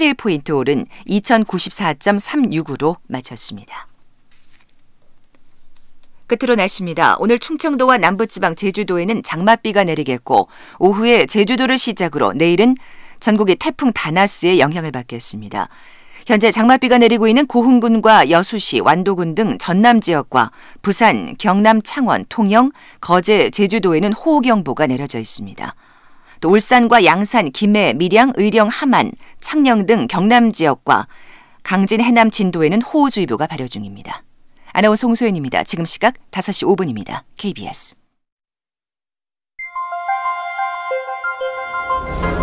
0.81포인트 오른 2094.36으로 마쳤습니다. 끝으로 날씨입니다. 오늘 충청도와 남부지방 제주도에는 장맛비가 내리겠고 오후에 제주도를 시작으로 내일은 전국이 태풍 다나스의 영향을 받겠습니다. 현재 장맛비가 내리고 있는 고흥군과 여수시, 완도군 등 전남 지역과 부산, 경남 창원, 통영, 거제, 제주도에는 호우경보가 내려져 있습니다. 또 울산과 양산, 김해, 밀양, 의령, 함안, 창녕 등 경남 지역과 강진, 해남, 진도에는 호우주의보가 발효 중입니다. 아나운서 송소연입니다. 지금 시각 5시 5분입니다. KBS.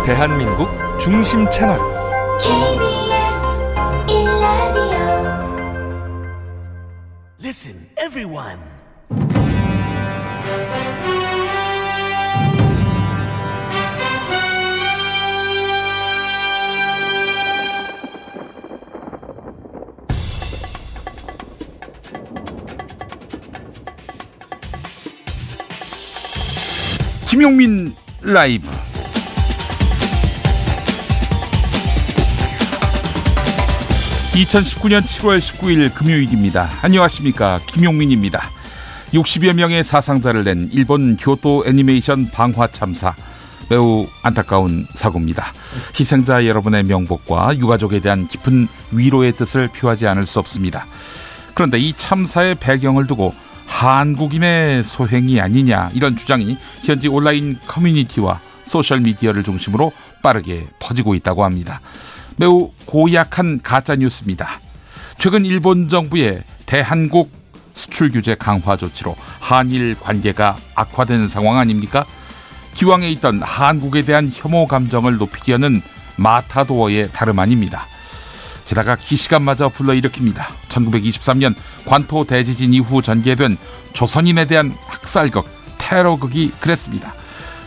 대한민국 중심 채널 KBS 일라디오 Listen, everyone. 김용민 라이브. (2019년 7월 19일) 금요일입니다. 안녕하십니까? 김용민입니다. 60여 명의 사상자를 낸 일본 교토 애니메이션 방화 참사. 매우 안타까운 사고입니다. 희생자 여러분의 명복과 유가족에 대한 깊은 위로의 뜻을 표하지 않을 수 없습니다. 그런데 이 참사의 배경을 두고 한국인의 소행이 아니냐 이런 주장이 현지 온라인 커뮤니티와 소셜 미디어를 중심으로 빠르게 퍼지고 있다고 합니다. 매우 고약한 가짜 뉴스입니다. 최근 일본 정부의 대한국 수출 규제 강화 조치로 한일 관계가 악화된 상황 아닙니까? 기왕에 있던 한국에 대한 혐오 감정을 높이려는 마타도어에 다름 아닙니다. 게다가 기시감마저 불러일으킵니다. 1923년 관토 대지진 이후 전개된 조선인에 대한 학살극, 테러극이 그랬습니다.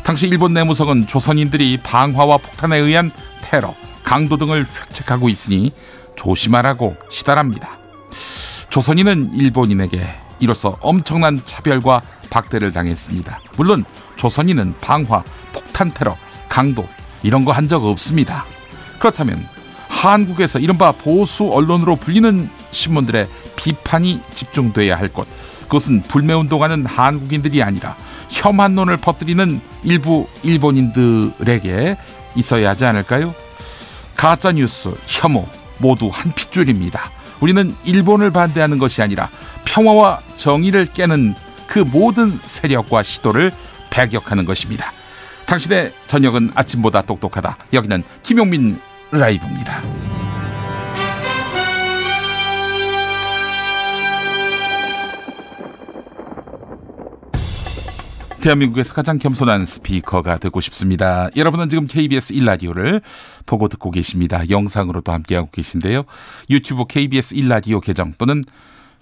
당시 일본 내무성은 조선인들이 방화와 폭탄에 의한 테러, 강도 등을 획책하고 있으니 조심하라고 시달합니다. 조선인은 일본인에게 이로써 엄청난 차별과 박대를 당했습니다. 물론 조선인은 방화, 폭탄 테러, 강도 이런 거 한 적 없습니다. 그렇다면 한국에서 이른바 보수 언론으로 불리는 신문들의 비판이 집중돼야 할 것. 그것은 불매운동하는 한국인들이 아니라 혐한론을 퍼뜨리는 일부 일본인들에게 있어야 하지 않을까요? 가짜뉴스, 혐오 모두 한 핏줄입니다. 우리는 일본을 반대하는 것이 아니라 평화와 정의를 깨는 그 모든 세력과 시도를 배격하는 것입니다. 당신의 저녁은 아침보다 똑똑하다. 여기는 김용민 라이브입니다. 대한민국에서 가장 겸손한 스피커가 되고 싶습니다. 여러분은 지금 KBS 1라디오를 보고 듣고 계십니다. 영상으로도 함께하고 계신데요. 유튜브 KBS 1라디오 계정 또는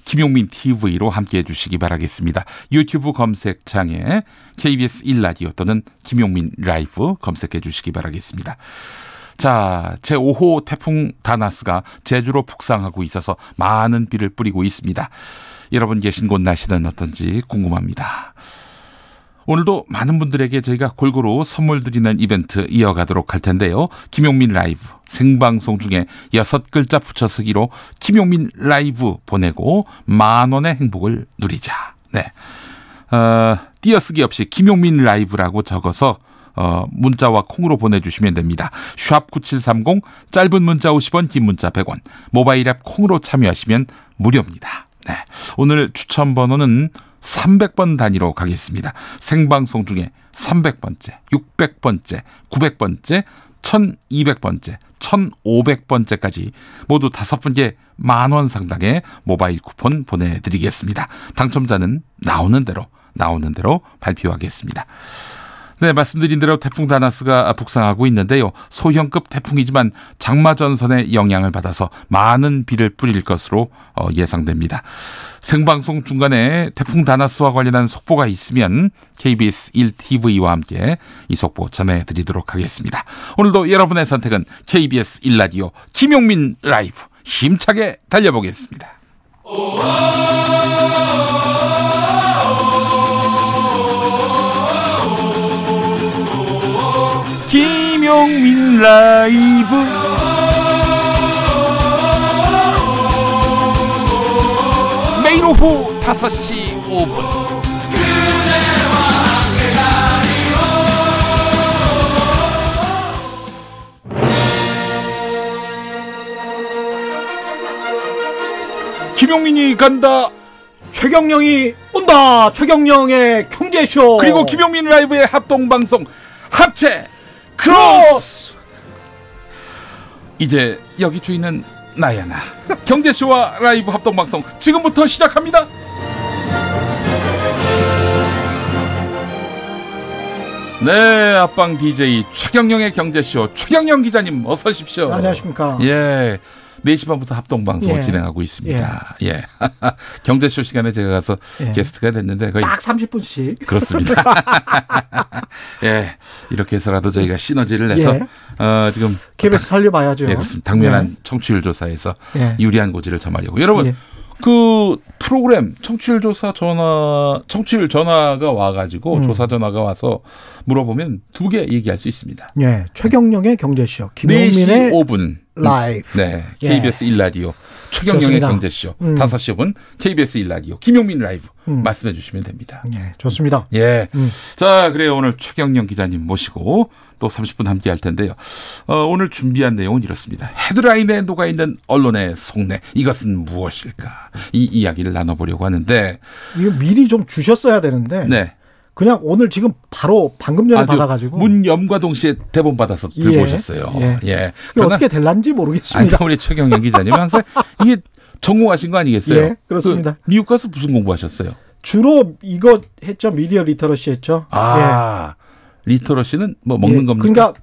김용민 TV로 함께해 주시기 바라겠습니다. 유튜브 검색창에 KBS 1라디오 또는 김용민 라이브 검색해 주시기 바라겠습니다. 자, 제5호 태풍 다나스가 제주로 북상하고 있어서 많은 비를 뿌리고 있습니다. 여러분 계신 곳 날씨는 어떤지 궁금합니다. 오늘도 많은 분들에게 저희가 골고루 선물 드리는 이벤트 이어가도록 할 텐데요. 김용민 라이브 생방송 중에 여섯 글자 붙여쓰기로 김용민 라이브 보내고 만 원의 행복을 누리자. 네. 어, 띄어쓰기 없이 김용민 라이브라고 적어서 어, 문자와 콩으로 보내주시면 됩니다. 샵 9730 짧은 문자 50원 긴 문자 100원 모바일 앱 콩으로 참여하시면 무료입니다. 네. 오늘 추천 번호는 300번 단위로 가겠습니다. 생방송 중에 300번째, 600번째, 900번째, 1200번째, 1500번째까지 모두 다섯 분께 만 원 상당의 모바일 쿠폰 보내드리겠습니다. 당첨자는 나오는 대로, 나오는 대로 발표하겠습니다. 네, 말씀드린 대로 태풍 다나스가 북상하고 있는데요. 소형급 태풍이지만 장마 전선의 영향을 받아서 많은 비를 뿌릴 것으로 어, 예상됩니다. 생방송 중간에 태풍 다나스와 관련한 속보가 있으면 KBS 1TV와 함께 이 속보 전해드리도록 하겠습니다. 오늘도 여러분의 선택은 KBS 1라디오 김용민 라이브 힘차게 달려보겠습니다. 라이브. 1 오후 5시 5분. 김용민이 간다. 최경령이 온다. 최경령의 경제쇼. 그리고 김용민 라이브의 합동방송. 합체. 크로스. 이제 여기 주인은 나야 나. 경제쇼와 라이브 합동방송 지금부터 시작합니다. 네 앞방 DJ 최경영의 경제쇼. 최경영 기자님 어서 오십시오. 안녕하십니까. 예 4시 반부터 합동방송을 예. 진행하고 있습니다 예, 경제쇼 시간에 제가 가서 예. 게스트가 됐는데 거의 딱 30분씩. 그렇습니다. 예, 이렇게 해서라도 저희가 시너지를 내서 예. 어, 지금 KBS 살려봐야죠. 예, 그렇습니다. 당면한 청취율 조사에서 예. 유리한 고지를 점하려고. 여러분, 예. 그 프로그램 청취율 조사 전화 청취율 전화가 와가지고 음. 조사 전화가 와서 물어보면 두 개 얘기할 수 있습니다. 예. 최경영의 경제쇼. 4시 김용민의 5분. 라이브. 네, 예. KBS 1라디오 최경영의. 경제쇼 음. 5시 5분 KBS 1라디오 김용민 라이브 음. 말씀해 주시면 됩니다. 예, 좋습니다. 예. 음. 자, 그래요. 오늘 최경영 기자님 모시고 또 30분 함께 할 텐데요. 어, 오늘 준비한 내용은 이렇습니다. 헤드라인에 녹아 있는 언론의 속내. 이것은 무엇일까? 이 이야기를 나눠보려고 하는데, 이거 미리 좀 주셨어야 되는데 네. 그냥 오늘 지금 바로 방금 전에 받아가지고 문염과 동시에 대본 받아서 들고 예. 오셨어요. 예. 예. 그러나 어떻게 될란지 아니, 모르겠습니다. 우리 최경영 기자님 항상 이게 전공하신 거 아니겠어요? 예, 그렇습니다. 그 미국 가서 무슨 공부하셨어요? 주로 이거 했죠. 미디어 literacy 했죠. 아, literacy는 뭐 예. 먹는 예. 겁니까? 그러니까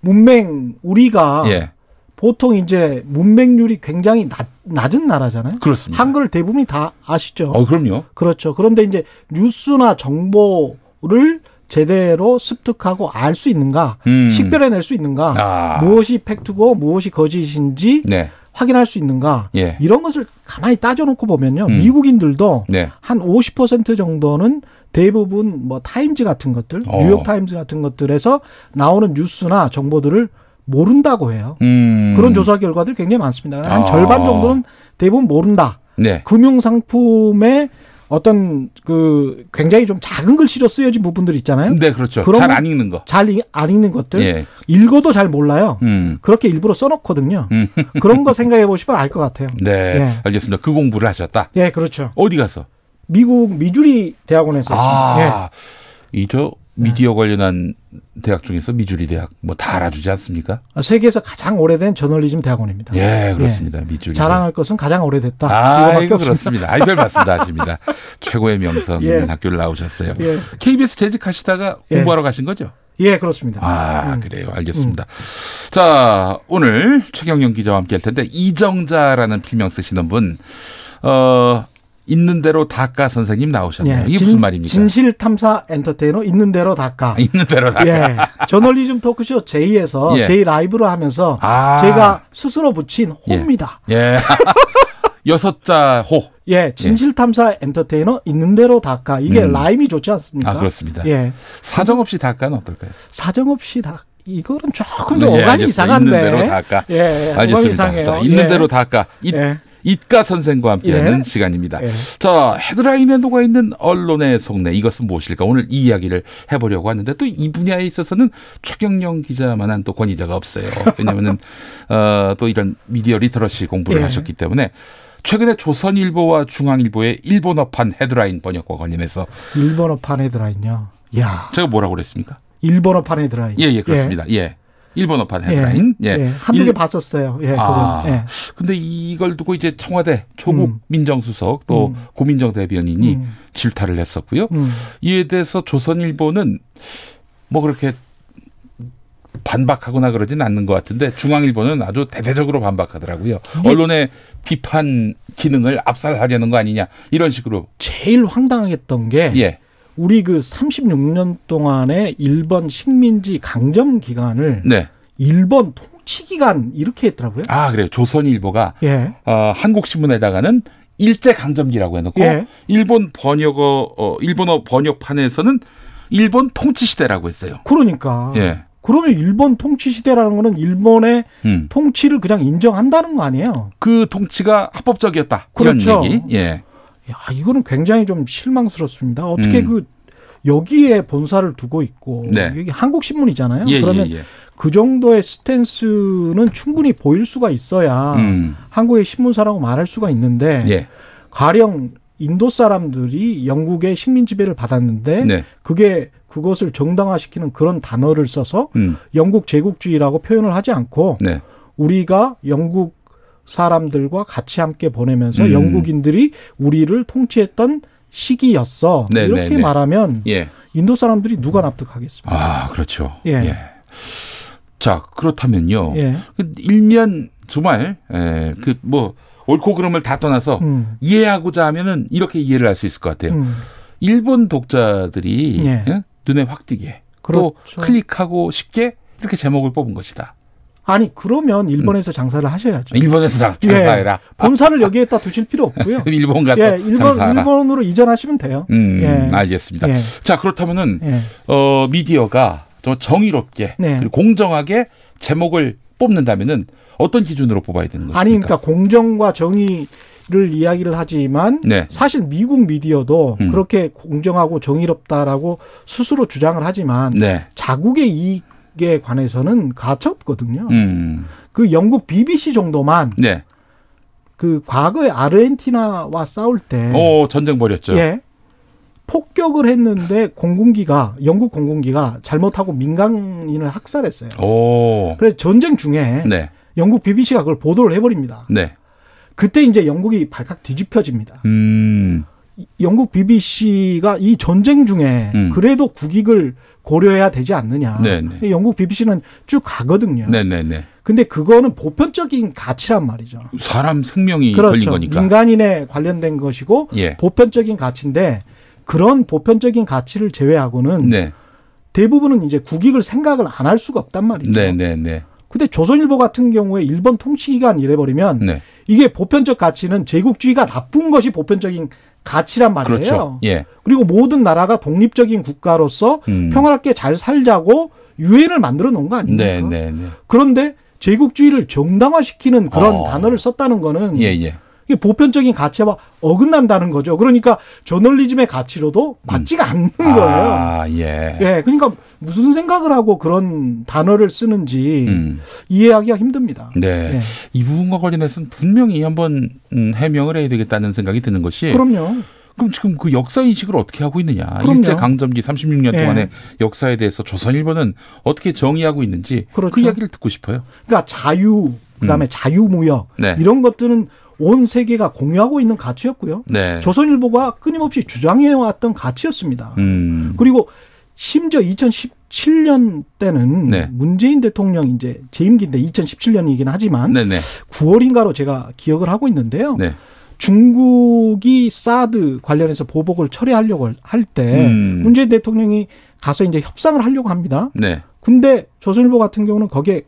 문맹 우리가 예. 보통 이제 문맹률이 굉장히 낮, 낮은 나라잖아요. 그렇습니다. 한글을 대부분이 다 아시죠. 어, 그럼요. 그렇죠. 그런데 이제 뉴스나 정보를 제대로 습득하고 알 수 있는가, 음. 식별해낼 수 있는가, 아. 무엇이 팩트고 무엇이 거짓인지 네. 확인할 수 있는가, 예. 이런 것을 가만히 따져놓고 보면요, 음. 미국인들도 네. 한50% 정도는 대부분 뭐 타임즈 같은 것들, 어. 뉴욕 타임즈 같은 것들에서 나오는 뉴스나 정보들을 모른다고 해요. 음. 그런 조사 결과들이 굉장히 많습니다. 한 아. 절반 정도는 대부분 모른다. 네. 금융 상품에 어떤 그 굉장히 좀 작은 글씨로 쓰여진 부분들 있잖아요. 네, 그렇죠. 잘 거- 안 읽는 거. 잘 안 읽는 것들 예. 읽어도 잘 몰라요. 음. 그렇게 일부러 써놓거든요. 음. 그런 거 생각해 보시면 알 것 같아요. 네, 예. 알겠습니다. 그 공부를 하셨다. 예, 그렇죠. 어디 가서? 미국 미주리 대학원에서. 예. 아, 이저 미디어 관련한 대학 중에서 미주리 대학 뭐 다 알아주지 않습니까? 예. 세계에서 가장 오래된 저널리즘 대학원입니다. 예, 그렇습니다. 미주리. 자랑할 것은 가장 오래됐다. 아, 이거. 그렇습니다. 아이 별 말씀 다 하십니다. 최고의 명성 예. 있는 학교를 나오셨어요. 예. KBS 재직하시다가 예. 공부하러 가신 거죠? 예, 그렇습니다. 아, 음. 그래요. 알겠습니다. 자, 오늘 최경영 기자와 함께 할 텐데, 이정자라는 필명 쓰시는 분, 어, 있는 대로 닦아 선생님 나오셨네요. 이게 무슨 말입니까? 진실 탐사 엔터테이너 있는 대로 닦아. 있는 대로 닦아. 예. 저널리즘 토크쇼 J에서 예. J 라이브로 하면서 아. 제가 스스로 붙인 예. 호입니다. 예. 여섯 자 호. 예, 진실 탐사 엔터테이너 있는 대로 닦아. 이게 음. 라임이 좋지 않습니까? 아, 그렇습니다. 예. 사정 없이 닦아는 어떨까요? 사정없이 다 이거는 조금 네, 더 예, 어간이 알겠습니다. 이상한데. 있는 대로 닦아. 예, 어간이 알겠습니다. 자, 있는 예. 대로 닦아. 잇, 예. 잇가 선생과 함께하는 예. 시간입니다. 예. 자, 헤드라인에 녹아 있는 언론의 속내 이것은 무엇일까? 오늘 이 이야기를 해보려고 하는데 또 이 분야에 있어서는 최경영 기자만한 또 권위자가 없어요. 왜냐하면은 어, 또 이런 미디어 literacy 공부를 예. 하셨기 때문에 최근에 조선일보와 중앙일보의 일본어판 헤드라인 번역과 관련해서 일본어판 헤드라인요. 야, 제가 뭐라고 그랬습니까? 일본어판 헤드라인. 예, 예, 그렇습니다. 예. 일본어판 예. 헤드라인. 예. 예. 한두 개 일- 봤었어요. 예, 아, 그건. 예. 근데 이걸 두고 이제 청와대 조국 음. 민정수석 또 음. 고민정 대변인이 음. 질타를 했었고요. 음. 이에 대해서 조선일보는 뭐 그렇게 반박하거나 그러진 않는 것 같은데 중앙일보는 아주 대대적으로 반박하더라고요. 언론의 비판 기능을 압살하려는 거 아니냐 이런 식으로 제일 황당했던 게 예. 우리 그 36년 동안의 일본 식민지 강점 기간을 네. 일본 통치 기간 이렇게 했더라고요. 아 그래요. 조선일보가 예. 어, 한국 신문에다가는 일제 강점기라고 해놓고 예. 일본 번역어 어, 일본어 번역판에서는 일본 통치 시대라고 했어요. 그러니까. 예. 그러면 일본 통치 시대라는 거는 일본의 음. 통치를 그냥 인정한다는 거 아니에요? 그 통치가 합법적이었다. 그렇죠. 이런 얘기. 예. 야, 이거는 굉장히 좀 실망스럽습니다. 어떻게 음. 그 여기에 본사를 두고 있고 네. 여기 한국 신문이잖아요. 예, 그러면 예, 예. 그 정도의 스탠스는 충분히 보일 수가 있어야 음. 한국의 신문사라고 말할 수가 있는데 예. 가령 인도 사람들이 영국의 식민 지배를 받았는데 네. 그게 그것을 정당화시키는 그런 단어를 써서 음. 영국 제국주의라고 표현을 하지 않고 네. 우리가 영국 사람들과 같이 함께 보내면서 음. 영국인들이 우리를 통치했던 시기였어. 네, 이렇게 네, 네. 말하면 예. 인도 사람들이 누가 납득하겠습니까? 아, 그렇죠. 예. 자, 그렇다면요. 예. 그 일면 정말 에, 그뭐 옳고 그름을 다 떠나서 음. 이해하고자 하면은 이렇게 이해를 할 수 있을 것 같아요. 음. 일본 독자들이 예. 예? 눈에 확 띄게 그렇죠. 또 클릭하고 쉽게 이렇게 제목을 뽑은 것이다. 아니 그러면 일본에서 장사를 하셔야죠. 일본에서 장- 장사해라. 예. 본사를 여기에다 두실 필요 없고요. 일본 가서 예, 일본 장사하라. 일본으로 이전하시면 돼요. 음, 예. 알겠습니다. 예. 자 그렇다면은 예. 어, 미디어가 좀 정의롭게 네. 그리고 공정하게 제목을 뽑는다면은 어떤 기준으로 뽑아야 되는 것입니까? 아니 그러니까 공정과 정의 를 이야기를 하지만 네. 사실 미국 미디어도 음. 그렇게 공정하고 정의롭다라고 스스로 주장을 하지만 네. 자국의 이익 에 관해서는 가차 없거든요. 음. 그 영국 BBC 정도만 네. 그 과거에 아르헨티나와 싸울 때 오 전쟁 벌였죠. 예. 폭격을 했는데 공군기가 영국 공군기가 잘못하고 민간인을 학살했어요. 오. 그래서 전쟁 중에 네. 영국 BBC가 그걸 보도를 해버립니다. 네. 그때 이제 영국이 발칵 뒤집혀집니다. 음. 영국 BBC가 이 전쟁 중에 음. 그래도 국익을 고려해야 되지 않느냐. 네네. 영국 BBC는 쭉 가거든요. 네네네. 근데 그거는 보편적인 가치란 말이죠. 사람 생명이 걸린 그렇죠. 거니까. 민간인에 관련된 것이고 예. 보편적인 가치인데 그런 보편적인 가치를 제외하고는 네. 대부분은 이제 국익을 생각을 안 할 수가 없단 말이죠. 네네네. 근데 조선일보 같은 경우에 일본 통치기간 이래버리면 네. 이게 보편적 가치는 제국주의가 나쁜 것이 보편적인 가치란 말이에요. 그렇죠. 예. 그리고 모든 나라가 독립적인 국가로서 음. 평화롭게 잘 살자고 유엔을 만들어 놓은 거 아닙니까? 네 네 네. 그런데 제국주의를 정당화시키는 그런 어. 단어를 썼다는 거는 예, 예. 이게 보편적인 가치와 어긋난다는 거죠. 그러니까 저널리즘의 가치로도 맞지가 않는 거예요. 아, 예. 예, 그러니까 무슨 생각을 하고 그런 단어를 쓰는지 음. 이해하기가 힘듭니다. 네. 예. 이 부분과 관련해서는 분명히 한번 음, 해명을 해야 되겠다는 생각이 드는 것이 그럼요. 그럼 지금 그 역사 인식을 어떻게 하고 있느냐? 그럼요. 일제 강점기 36년 예. 동안의 역사에 대해서 조선일보는 어떻게 정의하고 있는지 그 그렇죠. 이야기를 듣고 싶어요. 그러니까 자유, 그다음에 자유무역 네. 이런 것들은 온 세계가 공유하고 있는 가치였고요. 네. 조선일보가 끊임없이 주장해왔던 가치였습니다. 음. 그리고 심지어 2017년 때는 네. 문재인 대통령 이제 재임기인데 2017년이긴 하지만 네네. 9월인가로 제가 기억을 하고 있는데요. 네. 중국이 사드 관련해서 보복을 처리하려고 할때 음. 문재인 대통령이 가서 이제 협상을 하려고 합니다. 네. 근데 조선일보 같은 경우는 거기에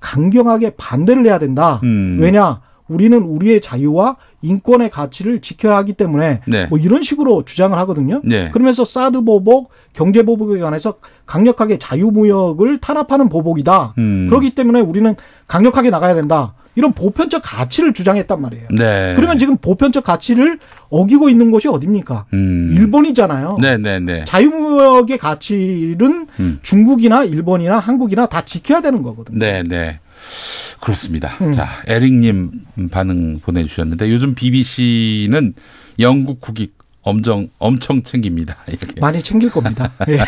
강경하게 반대를 해야 된다. 음. 왜냐? 우리는 우리의 자유와 인권의 가치를 지켜야 하기 때문에 네. 뭐 이런 식으로 주장을 하거든요. 네. 그러면서 사드 보복, 경제 보복에 관해서 강력하게 자유무역을 탄압하는 보복이다. 음. 그렇기 때문에 우리는 강력하게 나가야 된다. 이런 보편적 가치를 주장했단 말이에요. 네. 그러면 지금 보편적 가치를 어기고 있는 곳이 어딥니까? 음. 일본이잖아요. 네네네. 자유무역의 가치는 음. 중국이나 일본이나 한국이나 다 지켜야 되는 거거든요. 네네. 그렇습니다. 음. 자, 에릭님 반응 보내주셨는데 요즘 BBC는 영국 국익 엄청 엄청 챙깁니다. 이렇게. 많이 챙길 겁니다. 예.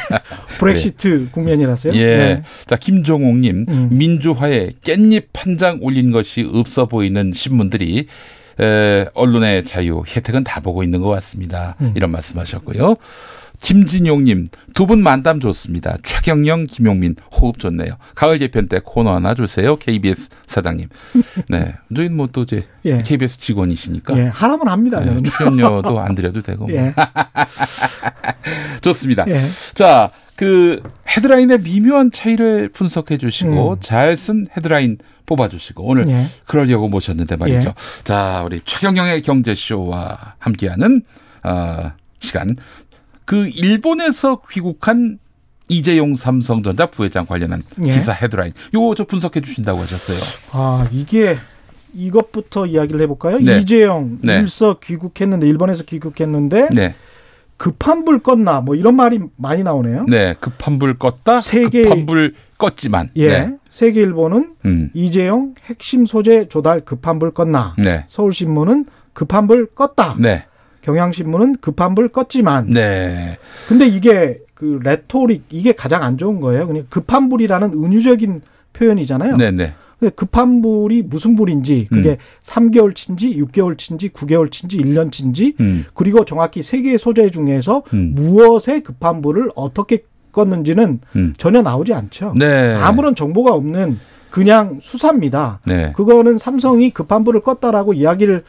브렉시트 국면이라서요. 예. 네. 자, 김종옥님, 음. 민주화에 깻잎 한 장 올린 것이 없어 보이는 신문들이 에, 언론의 자유 혜택은 다 보고 있는 것 같습니다. 음. 이런 말씀하셨고요. 김진용님 두 분 만담 좋습니다. 최경영, 김용민 호흡 좋네요. 가을 재편 때 코너 하나 주세요. KBS 사장님. 네, 저희는 뭐또 이제 예. KBS 직원이시니까 예. 하라면 합니다. 네. 출연료도 안 드려도 되고 뭐. 예. 좋습니다. 예. 자, 그 헤드라인의 미묘한 차이를 분석해 주시고 음. 잘쓴 헤드라인 뽑아 주시고 오늘 예. 그러려고 모셨는데 말이죠. 예. 자, 우리 최경영의 경제쇼와 함께하는 어, 시간. 그 일본에서 귀국한 이재용 삼성전자 부회장 관련한 예. 기사 헤드라인. 요거 저 분석해 주신다고 하셨어요. 아, 이게 이것부터 이야기를 해볼까요? 네. 이재영 네. 일서 귀국했는데 일본에서 귀국했는데 네. 급한 불 껐나 뭐 이런 말이 많이 나오네요. 네. 급한 불 껐다. 세계- 급한 불 껐지만. 예, 네. 세계일보는 음. 이재용 핵심 소재 조달 급한 불 껐나. 네. 서울신문은 급한 불 껐다. 네. 경향신문은 급한 불 껐지만. 네. 근데 이게 그 레토릭 이게 가장 안 좋은 거예요. 그냥 급한 불이라는 은유적인 표현이잖아요. 네, 네. 근데 급한 불이 무슨 불인지 그게 3개월치인지 6개월치인지 9개월치인지 1년치인지 음. 그리고 정확히 세 개의 소재 중에서 음. 무엇의 급한 불을 어떻게 껐는지는 음. 전혀 나오지 않죠. 네. 아무런 정보가 없는 그냥 수사입니다. 네. 그거는 삼성이 급한 불을 껐다라고 이야기를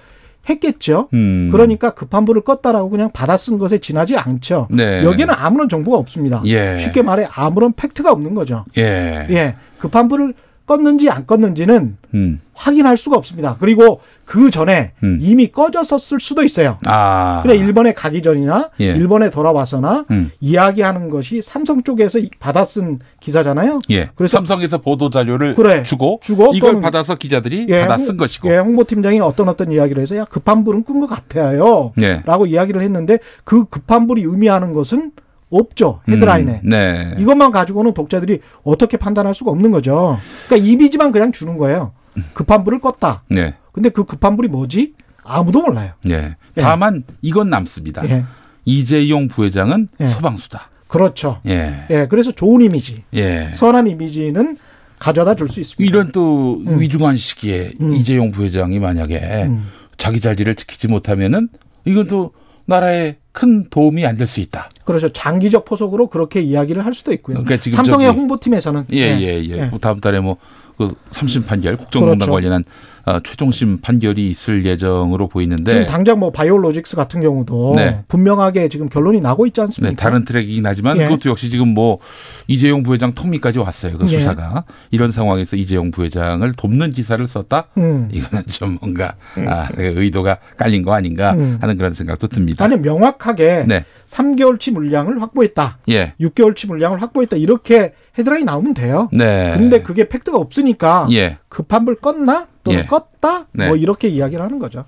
했겠죠. 음. 그러니까 급한 불을 껐다라고 그냥 받아 쓴 것에 지나지 않죠. 네. 여기는 아무런 정보가 없습니다. 예. 쉽게 말해 아무런 팩트가 없는 거죠. 예. 예. 급한 불을 껐는지 안 껐는지는 음. 확인할 수가 없습니다. 그리고 그 전에 음. 이미 꺼졌었을 수도 있어요. 아. 그래 일본에 가기 전이나 예. 일본에 돌아와서나 음. 이야기하는 것이 삼성 쪽에서 이- 받아 쓴 기사잖아요. 예. 그래서- 삼성에서 보도 자료를 그래. 주고, 주고 이걸 받아서 기자들이 예, 받아 홍- 쓴 것이고. 예, 홍보팀장이 어떤 어떤 이야기를 해서 야 급한 불은 끈 것 같아요. 예. 라고 이야기를 했는데 그 급한 불이 의미하는 것은 없죠. 헤드라인에. 음, 네. 이것만 가지고는 독자들이 어떻게 판단할 수가 없는 거죠. 그러니까 이미지만 그냥 주는 거예요. 급한 불을 껐다. 네. 근데 그 급한 불이 뭐지? 아무도 몰라요. 예. 다만 이건 남습니다. 예. 이재용 부회장은 예. 소방수다. 그렇죠. 예. 예, 그래서 좋은 이미지, 예. 선한 이미지는 가져다 줄 수 있습니다. 이런 또 위중한 시기에 음. 이재용 부회장이 만약에 음. 자기 자리를 지키지 못하면은 이건 또 나라에 큰 도움이 안 될 수 있다. 그렇죠. 장기적 포석으로 그렇게 이야기를 할 수도 있고요. 그러니까 지금 삼성의 홍보팀에서는 예, 예, 예. 뭐 다음 달에 뭐그 3심 판결, 국정농단 그렇죠. 관련한 어, 최종심 판결이 있을 예정으로 보이는데 지금 당장 뭐 바이오로직스 같은 경우도 네. 분명하게 지금 결론이 나고 있지 않습니까? 네, 다른 트랙이긴 하지만 예. 그것도 역시 지금 뭐 이재용 부회장 턱밑까지 왔어요. 그 예. 수사가 이런 상황에서 이재용 부회장을 돕는 기사를 썼다. 음. 이거는 좀 뭔가 아, 의도가 깔린 거 아닌가 음. 하는 그런 생각도 듭니다. 아니 명확하게 네, 3개월치 물량을 확보했다. 예, 6개월치 물량을 확보했다. 이렇게 헤드라인 나오면 돼요. 네. 근데 그게 팩트가 없으니까 예, 급한 불 껐나 또는 예. 껐다 네. 뭐 이렇게 이야기를 하는 거죠.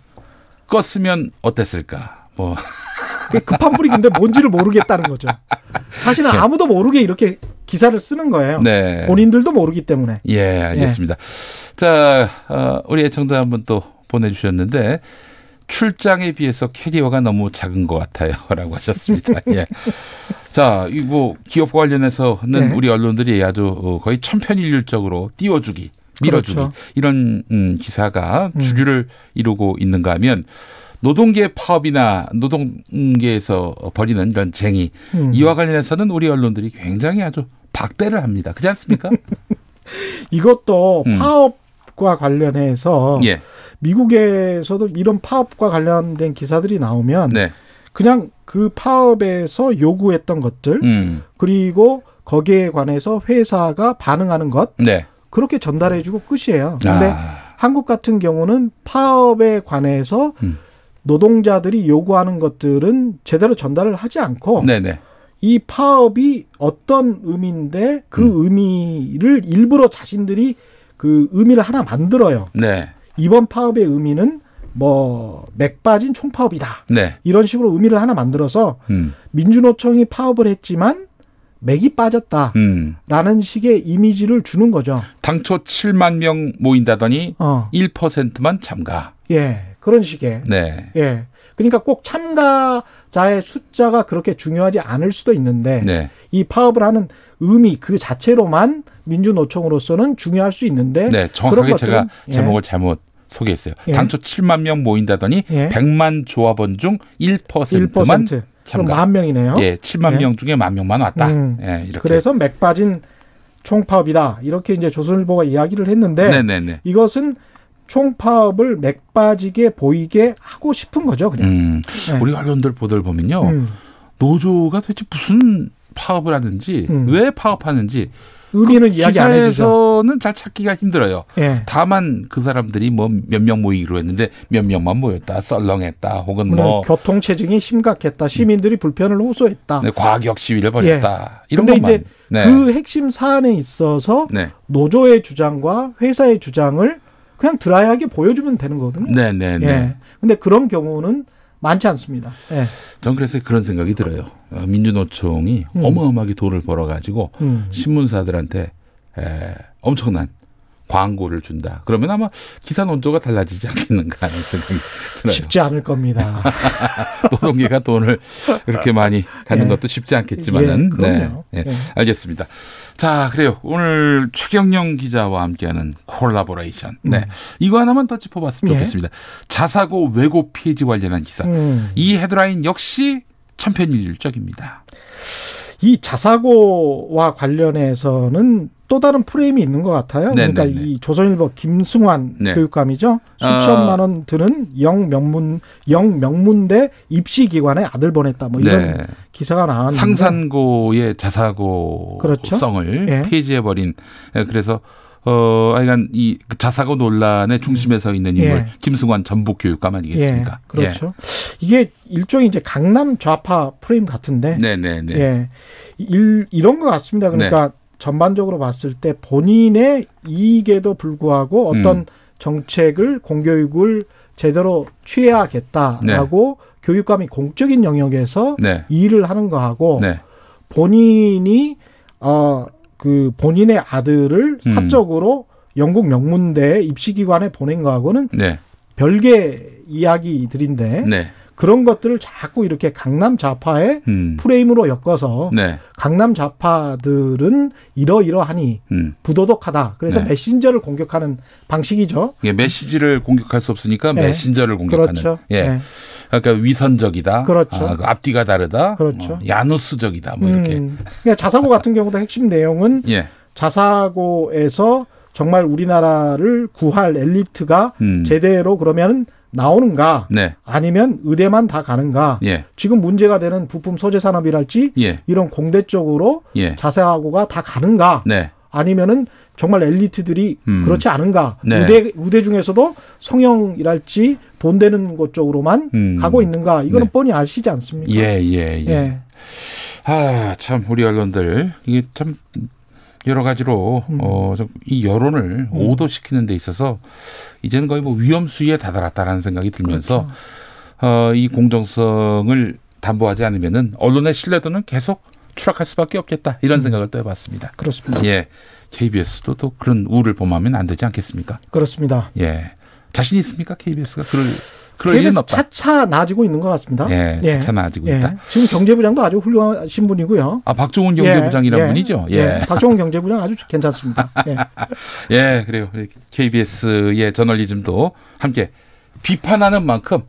껐으면 어땠을까? 뭐 급한 불이 근데 뭔지를 모르겠다는 거죠. 사실은 예. 아무도 모르게 이렇게 기사를 쓰는 거예요. 네. 본인들도 모르기 때문에. 예, 알겠습니다. 자, 어, 우리 애청자 한 분 또 보내주셨는데 출장에 비해서 캐리어가 너무 작은 것 같아요라고 하셨습니다. 예. 자, 이 뭐 기업과 관련해서는 네. 우리 언론들이 아주 어, 거의 천편일률적으로 띄워주기, 밀어주기 그렇죠. 이런 음, 기사가 주류를 이루고 있는가 하면. 노동계 파업이나 노동계에서 벌이는 이런 쟁의 음. 이와 관련해서는 우리 언론들이 굉장히 아주 박대를 합니다. 그렇지 않습니까? 이것도 음. 파업과 관련해서 예. 미국에서도 이런 파업과 관련된 기사들이 나오면 네. 그냥 그 파업에서 요구했던 것들 음. 그리고 거기에 관해서 회사가 반응하는 것 네. 그렇게 전달해주고 끝이에요. 근데 아, 한국 같은 경우는 파업에 관해서 음. 노동자들이 요구하는 것들은 제대로 전달을 하지 않고 네네. 이 파업이 어떤 의미인데 그 음. 의미를 일부러 자신들이 그 의미를 하나 만들어요. 네. 이번 파업의 의미는 뭐 맥빠진 총파업이다. 네. 이런 식으로 의미를 하나 만들어서 음. 민주노총이 파업을 했지만 맥이 빠졌다라는 음. 식의 이미지를 주는 거죠. 당초 7만 명 모인다더니 어, 1%만 참가. 예, 그런 식의 네. 예. 그러니까 꼭 참가 자의 숫자가 그렇게 중요하지 않을 수도 있는데 네. 이 파업을 하는 의미 그 자체로만 민주노총으로서는 중요할 수 있는데 네. 정확하게 것들은, 제가 예. 제목을 잘못 소개했어요. 예. 당초 7만 명 모인다더니 예. 100만 조합원 중 1%만 1% 그럼 참가. 만 명이네요. 예, 7만 예. 명 중에 만 명만 왔다. 음. 예, 이렇게. 그래서 맥 빠진 총파업이다 이렇게 이제 조선일보가 이야기를 했는데 네, 네, 네. 이것은 총파업을 맥 빠지게 보이게 하고 싶은 거죠, 그냥. 음. 네. 우리 언론들 보도를 보면요. 음. 노조가 도대체 무슨 파업을 하는지, 음. 왜 파업하는지 의미는 그 이야기 안 해주죠. 기사에서는 잘 찾기가 힘들어요. 예. 다만 그 사람들이 뭐 몇 명 모이기로 했는데 몇 명만 모였다, 썰렁했다, 혹은 뭐뭐 교통 체증이 심각했다. 시민들이 불편을 호소했다. 네, 과격 시위를 벌였다. 이런 아. 근데 것만. 이제 네. 그 핵심 사안에 있어서 네. 노조의 주장과 회사의 주장을 그냥 드라이하게 보여주면 되는 거거든요. 네, 네, 네. 예. 근데 그런 경우는 많지 않습니다. 예. 전 그래서 그런 생각이 들어요. 어, 민주노총이 음. 어마어마하게 돈을 벌어가지고 음. 신문사들한테 에, 엄청난 광고를 준다. 그러면 아마 기사 논조가 달라지지 않겠는가 하는 생각이 들어요. 쉽지 않을 겁니다. 노동계가 돈을 그렇게 많이 갖는 예. 것도 쉽지 않겠지만은 예. 네, 예, 예. 알겠습니다. 자, 그래요. 오늘 최경영 기자와 함께하는 콜라보레이션. 네, 이거 하나만 더 짚어봤으면 음. 예. 좋겠습니다. 자사고 외고 폐지 관련한 기사. 음. 이 헤드라인 역시 천편일률적입니다. 이 자사고와 관련해서는 또 다른 프레임이 있는 것 같아요. 네, 그러니까 네, 네. 이 조선일보 김승환 네. 교육감이죠. 아. 수천만 원 드는 영 명문 영 명문대 입시 기관에 아들 보냈다. 뭐 이런 네. 기사가 나왔는데 상산고의 자사고성을 그렇죠. 예. 폐지해 버린 예, 그래서 어, 하여간 이그 자사고 논란의 중심에 서 있는 인물 예. 김승환 전북 교육감 아니겠습니까? 예, 그렇죠. 이게 일종의 이제 강남 좌파 프레임 같은데 네, 네, 네. 예. 일, 이런 것 같습니다. 그러니까 전반적으로 봤을 때 본인의 이익에도 불구하고 어떤 음. 정책을 공교육을 제대로 취해야겠다라고 교육감이 공적인 영역에서 네. 일을 하는 거하고 네. 본인이 어그 본인의 아들을 음. 사적으로 영국 명문대 입시기관에 보낸 거하고는 네. 별개 이야기들인데 네. 그런 것들을 자꾸 이렇게 강남 좌파의 음. 프레임으로 엮어서 네. 강남 좌파들은 이러이러하니 음. 부도덕하다. 그래서 네. 메신저를 공격하는 방식이죠. 이게 메시지를 공격할 수 없으니까 예. 메신저를 공격하는. 그렇죠. 예. 예. 그러니까 위선적이다. 그렇죠. 아, 그 앞뒤가 다르다. 그렇죠. 어, 야누스적이다. 뭐 이렇게. 음, 그러니까 자사고 같은 경우도 핵심 내용은 예. 자사고에서 정말 우리나라를 구할 엘리트가 음. 제대로 그러면 나오는가 네. 아니면 의대만 다 가는가 예. 지금 문제가 되는 부품 소재 산업이랄지 예. 이런 공대 쪽으로 예. 자사고가 다 가는가 네. 아니면은 정말 엘리트들이 음. 그렇지 않은가 네. 의대 의대 중에서도 성형이랄지 돈 되는 곳 쪽으로만 음. 가고 있는가 이거는 네. 뻔히 아시지 않습니까? 예, 예, 예. 예. 아, 참 우리 언론들 이게 참 여러 가지로 음. 어, 좀이 여론을 오도시키는 데 있어서 이제는 거의 뭐 위험수위에 다다랐다라는 생각이 들면서 그렇죠. 어, 이 공정성을 담보하지 않으면은 언론의 신뢰도는 계속 추락할 수밖에 없겠다 이런 생각을 또 해봤습니다. 그렇습니다. 예, KBS도 또 그런 우를 범하면 안 되지 않겠습니까? 그렇습니다. 예, 자신 있습니까 KBS가 그럴 그럴 일은 KBS 없다. 차차 나아지고 있는 것 같습니다. 예, 차차 나아지고 예. 있다. 지금 경제부장도 아주 훌륭하신 분이고요. 아 박종훈 경제부장이란 분이죠. 예. 박종훈 경제부장 아주 괜찮습니다. 예. 예, 그래요. KBS의 저널리즘도 함께 비판하는 만큼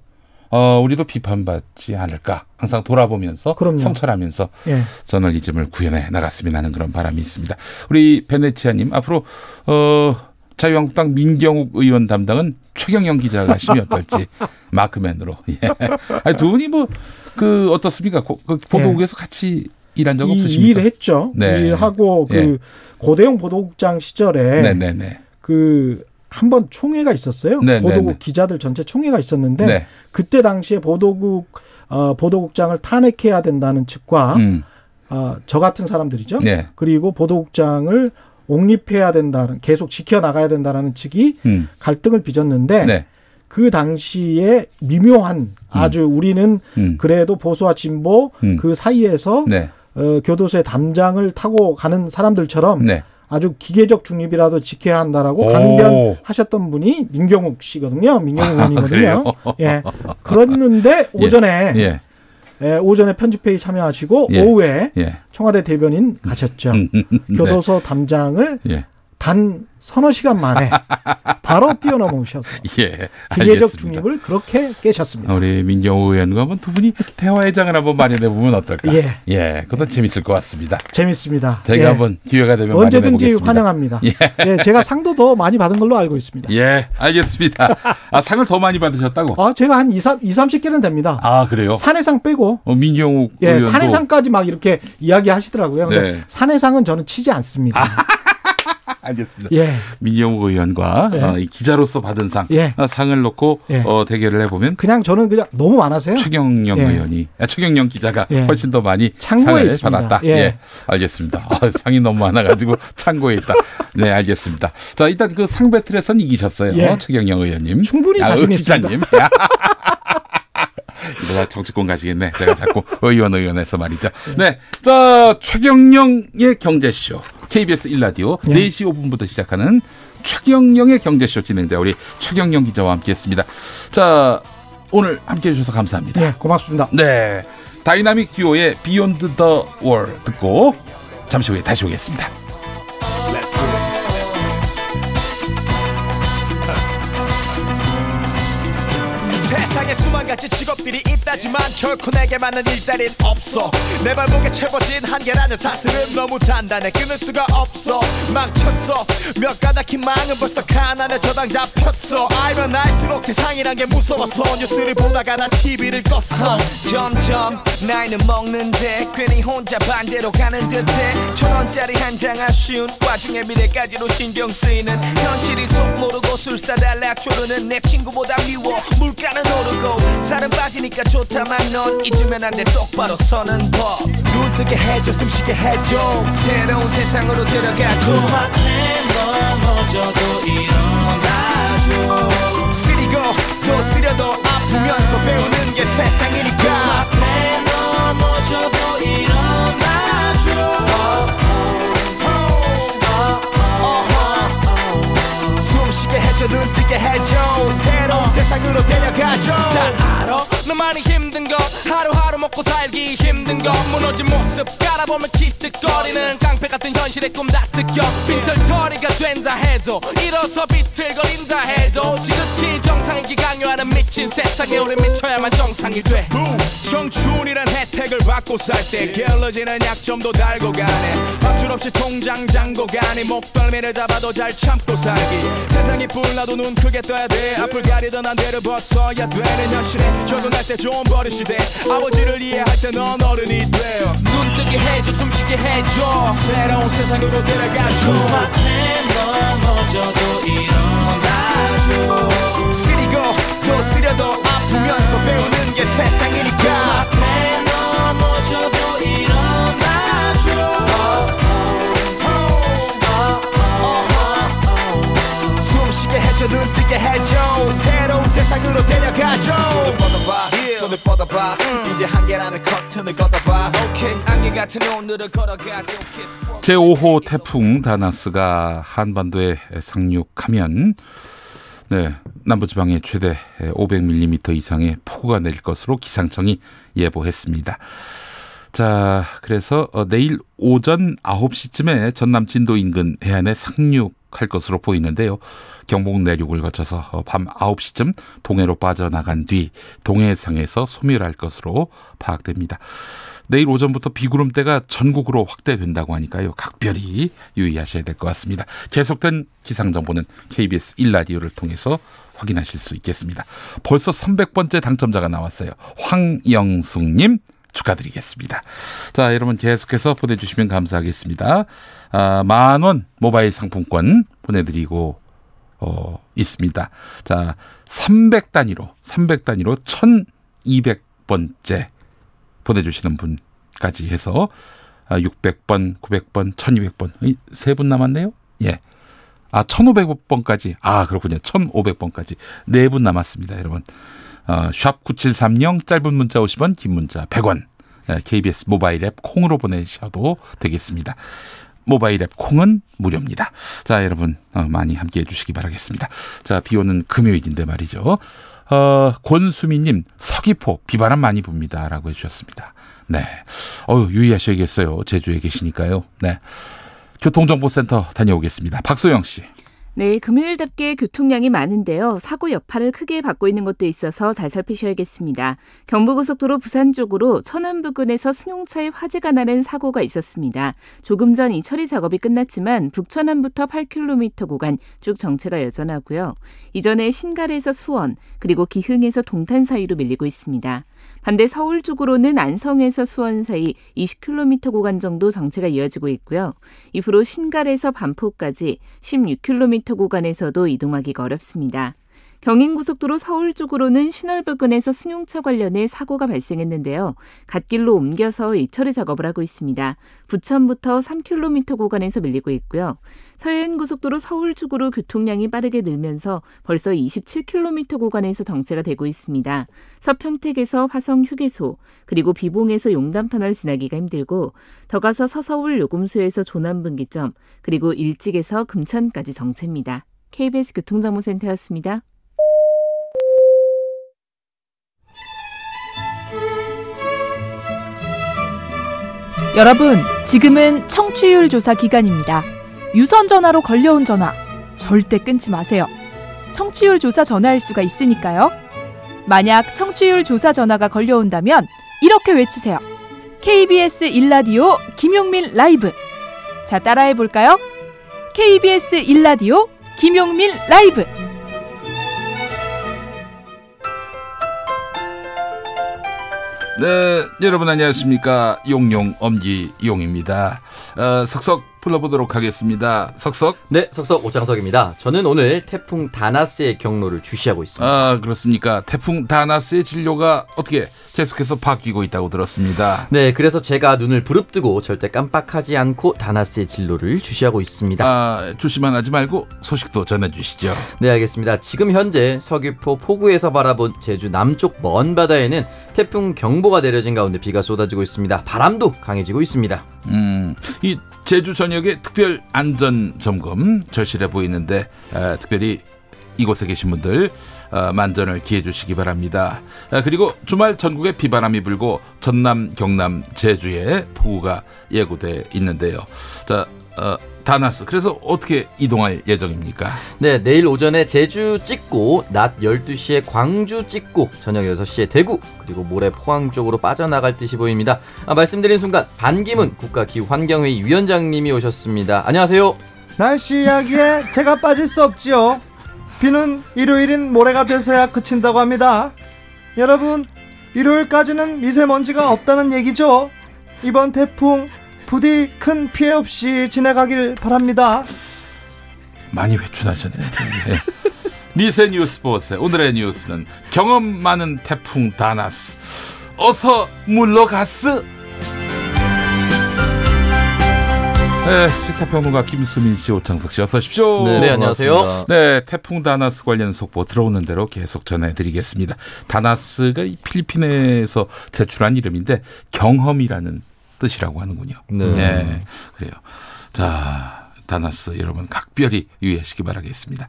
어, 우리도 비판받지 않을까. 항상 돌아보면서 그럼요. 성찰하면서 예. 저널리즘을 구현해 나갔으면 하는 그런 바람이 있습니다. 우리 베네치아님 앞으로 어, 자유한국당 민경욱 의원 담당은 최경영 기자가 하시면 어떨지 마크맨으로. 예. 아니, 두 분이 뭐 그 어떻습니까? 고- 그 보도국에서 같이 일한 적이 없으십니까? 일했죠. 네. 일하고 그 예. 고대영 보도국장 시절에 네네네. 그 한번 총회가 있었어요. 네, 보도국. 기자들 전체 총회가 있었는데 네. 그때 당시에 보도국 어, 보도국장을 탄핵해야 된다는 측과 음. 어, 저 같은 사람들이죠. 네. 그리고 보도국장을 옹립해야 된다는 계속 지켜 나가야 된다라는 측이 음. 갈등을 빚었는데 네. 그 당시에 미묘한 아주 우리는 음. 그래도 보수와 진보 음. 그 사이에서 네. 어, 교도소의 담장을 타고 가는 사람들처럼 네. 아주 기계적 중립이라도 지켜야 한다라고 오. 강변하셨던 분이 민경욱 씨거든요. 민경욱 의원이거든요. 예. 그랬는데 오전에 예. 예, 오전에 편집회의 참여하시고 예. 오후에 예. 청와대 대변인 가셨죠. 네. 교도소 담장을 예. 단 서너 시간 만에 바로 뛰어넘으셔서 예. 기계적. 중립을 그렇게 깨셨습니다. 우리 민경호 의원과 한번 두 분이 대화의 장을 한번 마련해 보면 어떨까? 예. 예. 그것도 재밌을 것 같습니다. 재밌습니다. 저희가 예. 한번 기회가 되면 언제든지 보겠습니다. 환영합니다. 예. 예, 제가 상도 더 많이 받은 걸로 알고 있습니다. 예, 알겠습니다. 아, 상을 더 많이 받으셨다고? 아, 제가 한 2, 3, 2 30개는 됩니다. 아, 그래요? 산해상 빼고 어, 민경욱 예, 의원도 산해상까지 막 이렇게 이야기하시더라고요. 근데 네. 산해상은 저는 치지 않습니다. 알겠습니다. 예. 민영욱 의원과 예. 어, 이 기자로서 받은 상 예. 어, 상을 놓고 예. 어, 대결을 해보면 그냥 저는 그냥 너무 많아서요. 최경영 예. 의원이 아, 최경영 기자가 예. 훨씬 더 많이 창고에 상을 있습니다. 받았다. 예. 알겠습니다. 아, 상이 너무 많아 가지고 창고에 있다. 네, 알겠습니다. 자, 일단 그 상 배틀에선 이기셨어요. 예. 최경영 의원님. 충분히 야, 자신 의 있습니다. 기자님. 이러다 정치권 가시겠네. 제가 자꾸 의원 의원에서 말이죠. 네. 자, 최경영의 경제쇼. KBS 1라디오 예. 4시 5분부터 시작하는 최경영의 경제쇼 진행자 우리 최경영 기자와 함께 했습니다. 자, 오늘 함께 해 주셔서 감사합니다. 예, 고맙습니다. 네. 다이나믹 듀오의 Beyond the Wall 듣고 잠시 후에 다시 오겠습니다. 세상에 수만 가지 직업들이 있다지만 결코 내게 맞는 일자리는 없어. 내 발목에 채워진 한계라는 사슬은 너무 단단해. 끊을 수가 없어. 망쳤어. 몇 가닥 희망은 벌써 가난에 저당 잡혔어. 알면 알수록 세상이란 게 무서워서 뉴스를 보다가 난 TV를 껐어. 점점 나이는 먹는데 괜히 혼자 반대로 가는 듯해. 천 원짜리 한 장 아쉬운 와중에 미래까지로 신경 쓰이는 현실이 속 모르고 술 사 달라 조르는 내 친구보다 미워. 물가는 오르고 살은 빠지니까 좋다만 넌 잊으면 안 돼. 똑바로 서는 법. 눈뜨게 해줘 숨쉬게 해줘. 새로운 세상으로 데려가줘. 그만해 넘어져도 일어나줘. 쓰리고 또 쓰려도 아프면서 배우는 게 세상이니까. 그만해 넘어져도 일어나줘 숨쉬게 해줘 눈 뜨게 해줘. 새로운 세상으로 데려가줘. 다 알아? 너 많이 힘든 거 하루하루 먹고 살기 힘든 거. 무너진 모습 깔아보면 기특거리는 깡패 같은 현실의 꿈 다 뜯겨. 빈털터리가 된다 해도 일어서 비틀거린다 해도 지극히 정상이기 강요하는 미친 세상에 우리 미쳐야만 정상이 돼. 청춘이란 혜택을 받고 살때 길러지는 약점도 달고 가네. 밥줄 없이 통장 잔고 가니 목덜미를 잡아도 잘 참고 살기 세상이 불나도 눈 크게 떠야 돼. 앞을 가리던 안대를 벗어야 되는 현실에 적응할 때 좋은 버릇이돼. 아버지를 이해할 때 넌 어른이 돼. 눈뜨게 해줘 숨 쉬게 해줘. 새로운 세상으로 데려가줘. 그만해 넘어져도 일어나줘. 쓰리고 또 쓰려도 아프면서 배우는 게 세상이니까. 그만해 넘어져도 일어나줘 봐. 이제 한계라는 커튼을 걷어봐. 오케이. 안개 같은 오늘을 걸어가죠 제5호 태풍 다나스가 한반도에 상륙하면 네, 남부지방에 최대 500mm 이상의 폭우가 내릴 것으로 기상청이 예보했습니다. 자, 그래서 어, 내일 오전 9시쯤에 전남 진도 인근 해안에 상륙 할 것으로 보이는데요. 경북 내륙을 거쳐서 어, 밤 9시쯤 동해로 빠져나간 뒤 동해상에서 소멸할 것으로 파악됩니다. 내일 오전부터 비구름대가 전국으로 확대된다고 하니까요. 각별히 유의하셔야 될 것 같습니다. 계속된 기상 정보는 KBS 1라디오를 통해서 확인하실 수 있겠습니다. 벌써 300번째 당첨자가 나왔어요. 황영숙님 축하드리겠습니다. 자, 여러분 계속해서 보내주시면 감사하겠습니다. 아, 만원 모바일 상품권 보내드리고 어, 있습니다. 자, 300단위로, 300단위로 1200번째 보내주시는 분까지 해서 아, 600번, 900번, 1200번, 세 분 남았네요? 예. 아, 1500번까지. 아, 그렇군요. 1500번까지. 네 분 남았습니다, 여러분. 어, 샵9730 짧은 문자 50원, 긴 문자 100원. 예, KBS 모바일 앱 콩으로 보내셔도 되겠습니다. 모바일 앱 콩은 무료입니다. 자, 여러분 어, 많이 함께 해주시기 바라겠습니다. 자, 비 오는 금요일인데 말이죠. 어, 권수미님 서귀포 비바람 많이 붑니다 라고 해주셨습니다. 네, 어유 유의하셔야겠어요. 제주에 계시니까요. 네, 교통정보센터 다녀오겠습니다. 박소영 씨. 네, 금요일답게 교통량이 많은데요. 사고 여파를 크게 받고 있는 것도 있어서 잘 살피셔야겠습니다. 경부고속도로 부산 쪽으로 천안 부근에서 승용차에 화재가 나는 사고가 있었습니다. 조금 전 이 처리 작업이 끝났지만 북천안부터 8km 구간 쭉 정체가 여전하고요. 이전에 신갈에서 수원 그리고 기흥에서 동탄 사이로 밀리고 있습니다. 반대 서울 쪽으로는 안성에서 수원 사이 20km 구간 정도 정체가 이어지고 있고요. 이후로 신갈에서 반포까지 16km 구간에서도 이동하기가 어렵습니다. 경인고속도로 서울 쪽으로는 신월 부근에서 승용차 관련해 사고가 발생했는데요. 갓길로 옮겨서 이 처리 작업을 하고 있습니다. 부천부터 3km 구간에서 밀리고 있고요. 서해안 고속도로 서울 쪽으로 교통량이 빠르게 늘면서 벌써 27km 구간에서 정체가 되고 있습니다. 서평택에서 화성 휴게소, 그리고 비봉에서 용담터널 지나기가 힘들고 더 가서 서서울 요금소에서 조남분기점, 그리고 일찍에서 금천까지 정체입니다. KBS 교통정보센터였습니다. 여러분, 지금은 청취율 조사 기간입니다. 유선 전화로 걸려온 전화 절대 끊지 마세요. 청취율 조사 전화일 수가 있으니까요. 만약 청취율 조사 전화가 걸려온다면 이렇게 외치세요. KBS 일라디오 김용민 라이브. 자, 따라해 볼까요? KBS 일라디오 김용민 라이브. 네, 여러분 안녕하십니까? 용용 엄지 용입니다. 어, 석석 불러보도록 하겠습니다. 석석. 네, 석석 오창석입니다. 저는 오늘 태풍 다나스의 경로를 주시하고 있습니다. 아, 그렇습니까? 태풍 다나스의 진료가 어떻게 계속해서 바뀌고 있다고 들었습니다. 네, 그래서 제가 눈을 부릅뜨고 절대 깜빡하지 않고 다나스의 진로를 주시하고 있습니다. 아, 조심만 하지 말고 소식도 전해 주시죠. 네, 알겠습니다. 지금 현재 서귀포 포구에서 바라본 제주 남쪽 먼 바다에는 태풍 경보가 내려진 가운데 비가 쏟아지고 있습니다. 바람도 강해지고 있습니다. 음, 이 제주 전역 의 특별 안전 점검 절실해 보이는데 아, 특별히 이곳에 계신 분들 아, 만전을 기해 주시기 바랍니다. 아, 그리고 주말 전국에 비바람이 불고 전남, 경남, 제주에 폭우가 예고돼 있는데요. 자, 어, 다나스. 그래서 어떻게 이동할 예정입니까? 네, 내일 오전에 제주 찍고 낮 12시에 광주 찍고 저녁 6시에 대구 그리고 모레 포항 쪽으로 빠져나갈 듯이 보입니다. 아, 말씀드린 순간 반기문 국가기후환경회의 위원장님이 오셨습니다. 안녕하세요. 날씨 이야기에 제가 빠질 수 없지요. 비는 일요일인 모레가 돼서야 그친다고 합니다. 여러분, 일요일까지는 미세먼지가 없다는 얘기죠. 이번 태풍 부디 큰 피해 없이 지나가길 바랍니다. 많이 회춘하셨네. 네. 미세 뉴스 보세 오늘의 뉴스는 경험 많은 태풍 다나스. 어서 물러갔스. 네, 시사평론가 김수민 씨, 오창석 씨, 어서 오십시오. 네, 네, 안녕하세요. 네, 태풍 다나스 관련 속보 들어오는 대로 계속 전해드리겠습니다. 다나스가 이 필리핀에서 제출한 이름인데 경험이라는 뜻이라고 하는군요. 네. 그래요. 자, 다나스 여러분 각별히 유의하시기 바라겠습니다.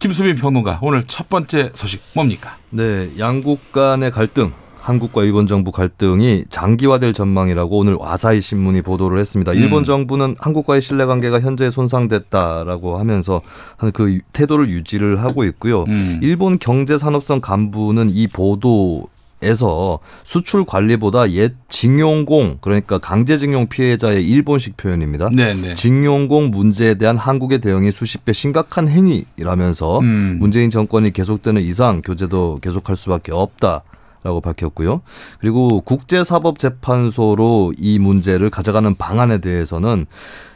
김수민 평론가 오늘 첫 번째 소식 뭡니까? 네, 양국 간의 갈등, 한국과 일본 정부 갈등이 장기화될 전망이라고 오늘 와사히 신문이 보도를 했습니다. 일본 음. 정부는 한국과의 신뢰 관계가 현재 손상됐다라고 하면서 그 태도를 유지를 하고 있고요. 음. 일본 경제산업성 간부는 이 보도 에서 수출 관리보다 옛 징용공 그러니까 강제징용 피해자의 일본식 표현입니다. 네네. 징용공 문제에 대한 한국의 대응이 수십 배 심각한 행위라면서 음. 문재인 정권이 계속되는 이상 교제도 계속할 수밖에 없다. 라고 밝혔고요. 그리고 국제사법재판소로 이 문제를 가져가는 방안에 대해서는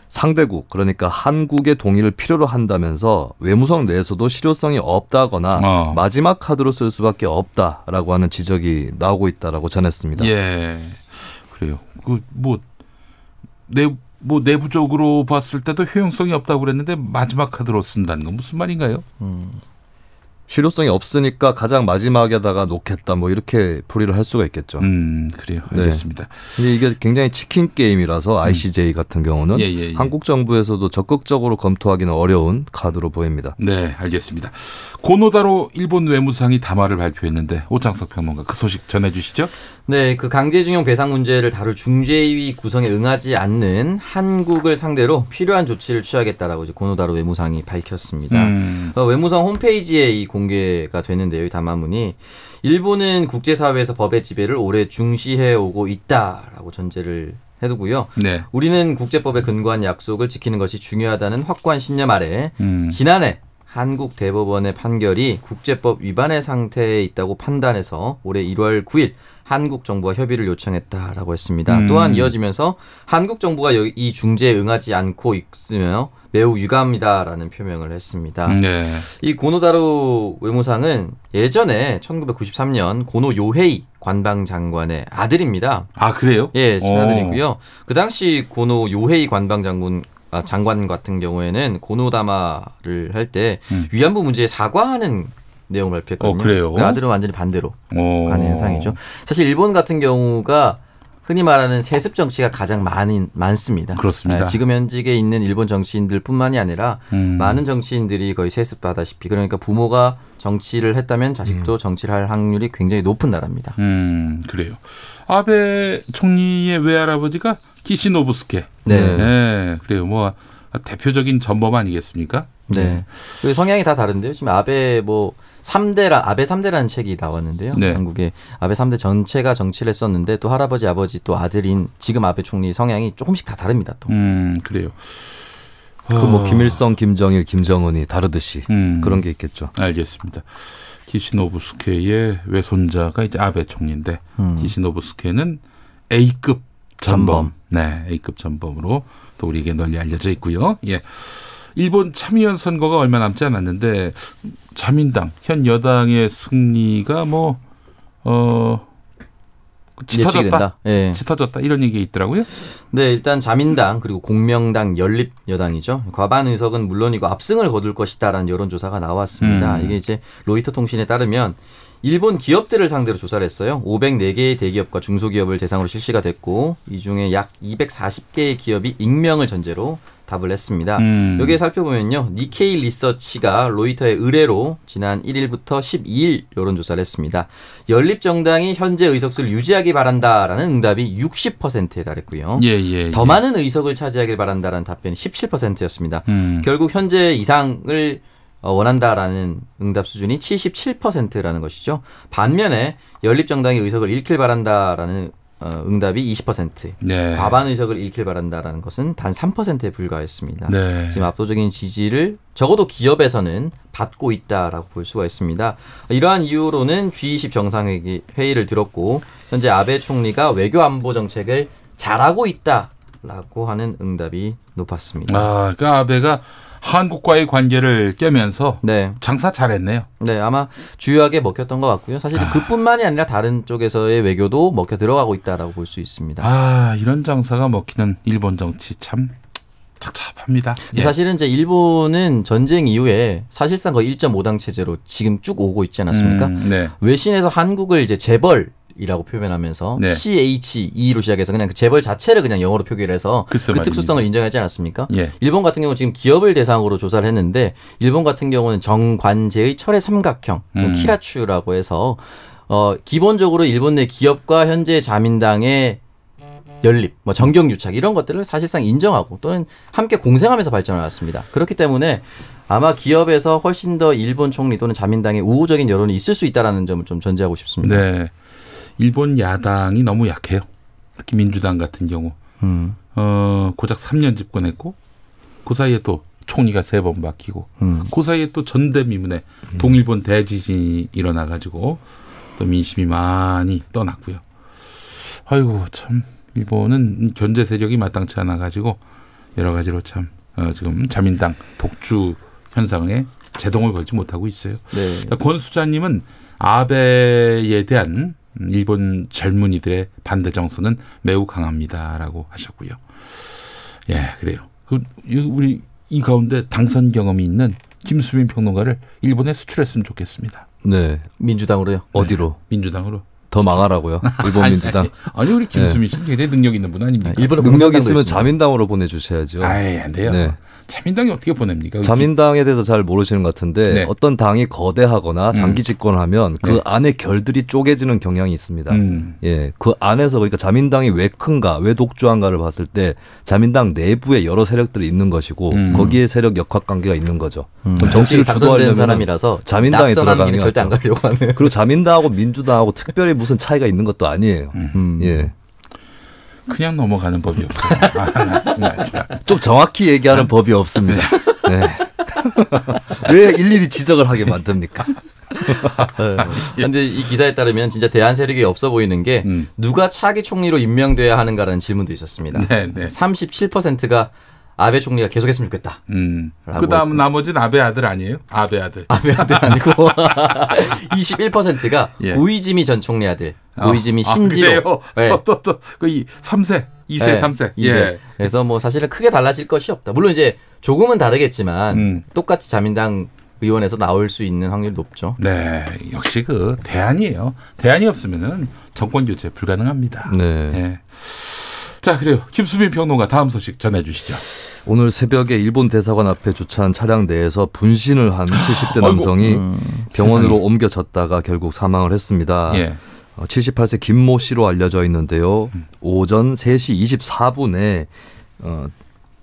상대국 그러니까 한국의 동의를 필요로 한다면서 외무성 내에서도 실효성이 없다거나 어. 마지막 카드로 쓸 수밖에 없다라고 하는 지적이 나오고 있다라고 전했습니다. 예. 그래요. 그뭐 내, 뭐 내부적으로 봤을 때도 효용성이 없다고 그랬는데 마지막 카드로 쓴다는 건 무슨 말인가요? 실효성이 없으니까 가장 마지막에다가 놓겠다 뭐 이렇게 풀이를 할 수가 있겠죠. 음, 그래요. 네. 알겠습니다. 근데 이게 굉장히 치킨 게임이라서 ICJ 같은 경우는 음. 예, 예, 예. 한국 정부에서도 적극적으로 검토하기는 어려운 카드로 보입니다. 네, 알겠습니다. 고노다로 일본 외무상이 담화를 발표했는데 오창석 평론가 그 소식 전해주시죠. 네, 그 강제징용 배상 문제를 다룰 중재위 구성에 응하지 않는 한국을 상대로 필요한 조치를 취하겠다라고 이제 고노다로 외무상이 밝혔습니다. 음. 어, 외무성 홈페이지에 이 공 개가 되는데요, 이 담화문이 일본은 국제사회에서 법의 지배를 오래 중시해 오고 있다라고 전제를 해두고요. 네. 우리는 국제법에 근거한 약속을 지키는 것이 중요하다는 확고한 신념 아래 음. 지난해 한국 대법원의 판결이 국제법 위반의 상태에 있다고 판단해서 올해 1월 9일 한국 정부와 협의를 요청했다라고 했습니다. 음. 또한 이어지면서 한국 정부가 여- 이 중재에 응하지 않고 있으며 매우 유감이다라는 표명을 했습니다. 네. 이 고노다로 외무상은 예전에 1993년 고노 요헤이 관방 장관의 아들입니다. 아 그래요? 예, 어. 친아들이고요. 그 당시 고노 요헤이 관방 장군 아, 장관 같은 경우에는 고노다마를 할때 음. 위안부 문제에 사과하는 내용을 발표했거든요. 어, 그래요? 그 아들은 완전히 반대로 어. 가는 현상이죠. 사실 일본 같은 경우가 흔히 말하는 세습 정치가 가장 많이 많습니다. 그렇습니다. 아, 지금 현직에 있는 일본 정치인들뿐만이 아니라 음. 많은 정치인들이 거의 세습받다시피 그러니까 부모가 정치를 했다면 자식도 정치를 할 확률이 굉장히 높은 나라입니다. 음 그래요. 아베 총리의 외할아버지가 키시노부스케. 네. 네, 그래요. 뭐 대표적인 전범 아니겠습니까? 네. 그 성향이 다 다른데요. 지금 아베 뭐 3대라 아베 3대라는 책이 나왔는데요. 네. 한국에 아베 3대 전체가 정치를 했었는데 또 할아버지 아버지 또 아들인 지금 아베 총리 성향이 조금씩 다 다릅니다. 또. 음 그래요. 그뭐 어, 김일성, 김정일, 김정은이 다르듯이 음. 그런 게 있겠죠. 알겠습니다. 키시노부스케의 외손자가 이제 아베 총리인데 음. 키시노부스케는 A급 전범. 네, A급 전범으로 또 우리에게 널리 알려져 있고요. 예. 일본 참의원 선거가 얼마 남지 않았는데 자민당 현 여당의 승리가 뭐어 짙어졌다. 예. 짙어졌다 이런 얘기 있더라고요. 네, 일단 자민당 그리고 공명당 연립 여당이죠. 과반 의석은 물론이고 압승을 거둘 것이다라는 여론조사가 나왔습니다. 음. 이게 이제 로이터 통신에 따르면 일본 기업들을 상대로 조사를 했어요. 504개의 대기업과 중소기업을 대상으로 실시가 됐고 이 중에 약 240개의 기업이 익명을 전제로 답을 했습니다. 음. 여기에 살펴보면요. 니케이 리서치가 로이터의 의뢰로 지난 1일부터 12일 여론조사를 했습니다. 연립정당이 현재 의석수를 유지하기 바란다라는 응답이 60%에 달했고요. 예, 예. 더 예. 많은 의석을 차지하길 바란다라는 답변이 17%였습니다. 음. 결국 현재 이상을 어, 원한다라는 응답 수준이 77%라는 것이죠. 반면에 연립정당의 의석을 잃길 바란다라는 어, 응답이 20%, 네. 과반 의석을 잃길 바란다라는 것은 단 3%에 불과했습니다. 네. 지금 압도적인 지지를 적어도 기업에서는 받고 있다라고 볼 수가 있습니다. 이러한 이유로는 G20 정상회의를 들었고 현재 아베 총리가 외교 안보 정책을 잘하고 있다라고 하는 응답이 높았습니다. 아, 그러니까 아베가 한국과의 관계를 깨면서 네. 장사 잘했네요. 네, 아마 주요하게 먹혔던 것 같고요. 사실 그뿐만이 아니라 다른 쪽에서의 외교도 먹혀 들어가고 있다라고 볼 수 있습니다. 아, 이런 장사가 먹히는 일본 정치 참 착잡합니다. 예. 사실은 이제 일본은 전쟁 이후에 사실상 거의 1.5당 체제로 지금 쭉 오고 있지 않았습니까? 음, 네. 외신에서 한국을 이제 재벌 이라고 표현하면서 네. CHE로 시작해서 그냥 그 재벌 자체를 그냥 영어로 표기를 해서 그. 특수성을 인정하지 않았습니까? 예. 일본 같은 경우 지금 기업을 대상으로 조사를 했는데 일본 같은 경우는 정관제의 철의 삼각형 뭐 음. 키라추라고 해서 어 기본적으로 일본 내 기업과 현재 자민당의 연립, 뭐 정경 유착 이런 것들을 사실상 인정하고 또는 함께 공생하면서 발전해 왔습니다. 그렇기 때문에 아마 기업에서 훨씬 더 일본 총리 또는 자민당의 우호적인 여론이 있을 수 있다라는 점을 좀 전제하고 싶습니다. 네. 일본 야당이 너무 약해요. 특히 민주당 같은 경우. 음, 어, 고작 3년 집권했고 그 사이에 또 총리가 세 번 바뀌고 음. 그 사이에 또 전대미문에 동일본 대지진이 일어나 가지고 또 민심이 많이 떠났고요. 아이고 참 일본은 견제 세력이 마땅치 않아 가지고 여러 가지로 참 어, 지금 자민당 독주 현상에 제동을 걸지 못하고 있어요. 네. 권수자님은 아베에 대한 일본 젊은이들의 반대 정서는 매우 강합니다라고 하셨고요. 예, 그래요. 그 이- 우리 이 가운데 당선 경험이 있는 김수민 평론가를 일본에 수출했으면 좋겠습니다. 네. 민주당으로요. 어디로? 민주당으로. 더 망하라고요. 일본 아니, 민주당. 네. 아니, 아니, 우리 김수민 씨는 굉장히 능력 있는 분 아닙니까? 일본은 능력 공산당도 있으면 있습니다. 자민당으로 보내주셔야죠. 아예 안 돼요. 네. 자민당이 어떻게 보냅니까? 자민당에 대해서 잘 모르시는 것 같은데 네. 어떤 당이 거대하거나 장기 음. 집권하면 그 네. 안에 결들이 쪼개지는 경향이 있습니다. 음. 예, 그 안에서 그러니까 자민당이 왜 큰가, 왜 독주한가를 봤을 때 자민당 내부에 여러 세력들이 있는 것이고 음. 거기에 세력 역학 관계가 있는 거죠. 음. 정치를 당선된 주도하려면 사람이라서 자민당에 들어가는 게 절대 안. 가려고 하네요. 그리고 자민당하고 민주당하고 특별히 무슨 차이가 있는 것도 아니에요. 음. 예, 그냥 넘어가는 법이 없어요. 아, 나 정말 참. 좀 정확히 얘기하는 법이 없습니다. 네. 왜 일일이 지적을 하게 만듭니까? 근데 이 기사에 따르면 진짜 대한 세력이 없어 보이는 게 음. 누가 차기 총리로 임명돼야 하는가라는 질문도 있었습니다. 네, 네. 37%가 아베 총리가 계속했으면 좋겠다. 음. 그다음 나머지는 아베 아들 아니에요? 아베 아들. 아베 아들 아니고 21%가 예. 고이즈미 전 총리 아들. 아, 고이즈미 아, 신지로. 그래요? 네. 또또그 3세, 2세, 네, 3세. 이세. 예. 그래서 뭐 사실은 크게 달라질 것이 없다. 물론 이제 조금은 다르겠지만 음. 똑같이 자민당 의원에서 나올 수 있는 확률이 높죠. 네, 역시 그 대안이에요. 대안이 없으면은 정권 교체 불가능합니다. 네. 예. 자, 그래요. 김수민 평론가 다음 소식 전해 주시죠. 오늘 새벽에 일본 대사관 앞에 주차한 차량 내에서 분신을 한 70대 남성이 음. 병원으로 세상에. 옮겨졌다가 결국 사망을 했습니다. 예. 어, 78세 김모 씨로 알려져 있는데요. 오전 3시 24분에 어,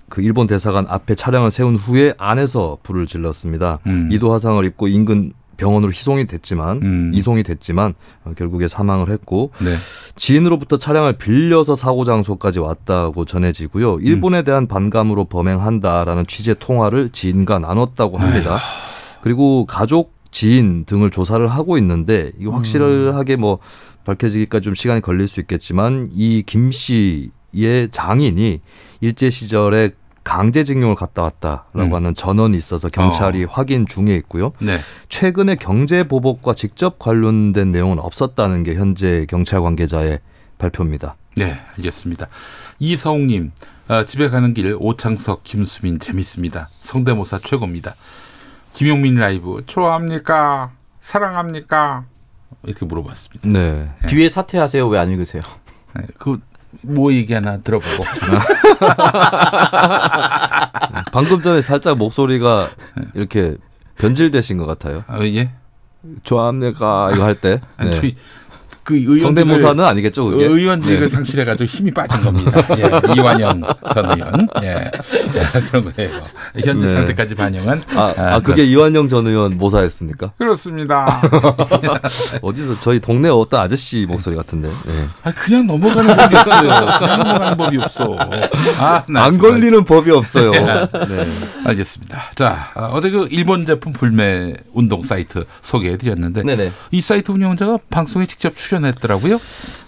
그 일본 대사관 앞에 차량을 세운 후에 안에서 불을 질렀습니다. 음. 이도 화상을 입고 인근 병원으로 희송이 됐지만 음. 이송이 됐지만 어, 결국에 사망을 했고 네. 지인으로부터 차량을 빌려서 사고 장소까지 왔다고 전해지고요. 일본에 대한 반감으로 범행한다라는 취재 통화를 지인과 나눴다고 합니다. 그리고 가족, 지인 등을 조사를 하고 있는데 이거 확실하게 뭐 밝혀지기까지 좀 시간이 걸릴 수 있겠지만 이 김 씨의 장인이 일제 시절에 강제징용을 갔다 왔다라고 음. 하는 전원이 있어서 경찰이 확인 중에 있고요. 네. 최근에 경제 보복과 직접 관련된 내용은 없었다는 게 현재 경찰 관계자의 발표입니다. 네, 알겠습니다. 이서웅님, 어, 집에 가는 길 오창석, 김수민 재밌습니다. 성대모사 최고입니다. 김용민 라이브 좋아합니까? 사랑합니까? 이렇게 물어봤습니다. 네. 뒤에 사퇴하세요. 왜 안 읽으세요? 네, 그 뭐 얘기 하나 들어보고. 방금 전에 살짝 목소리가 이렇게 변질되신 것 같아요. 아, 예? 좋아합니까? 이거 할 때. 네. 그 성대모사는 아니겠죠, 그게? 의원직을 네. 상실해가지고 힘이 빠진 겁니다. 예, 이완영 전 의원. 예, 예, 그런 거예요. 현재 네. 상태까지 반영한. 아, 아, 그게 이완영 전 의원 모사였습니까? 그렇습니다. 어디서 저희 동네 어떤 아저씨 목소리 같은데. 네. 아, 그냥 넘어가는 법이 없어요. 그냥 넘어가는 법이 없어. 아, 나안 정말. 걸리는 법이 없어요. 예. 네. 알겠습니다. 자, 어, 어제 그 일본 제품 불매 운동 사이트 소개해드렸는데 네네. 이 사이트 운영자가 방송에 직접 출연 했더라고요.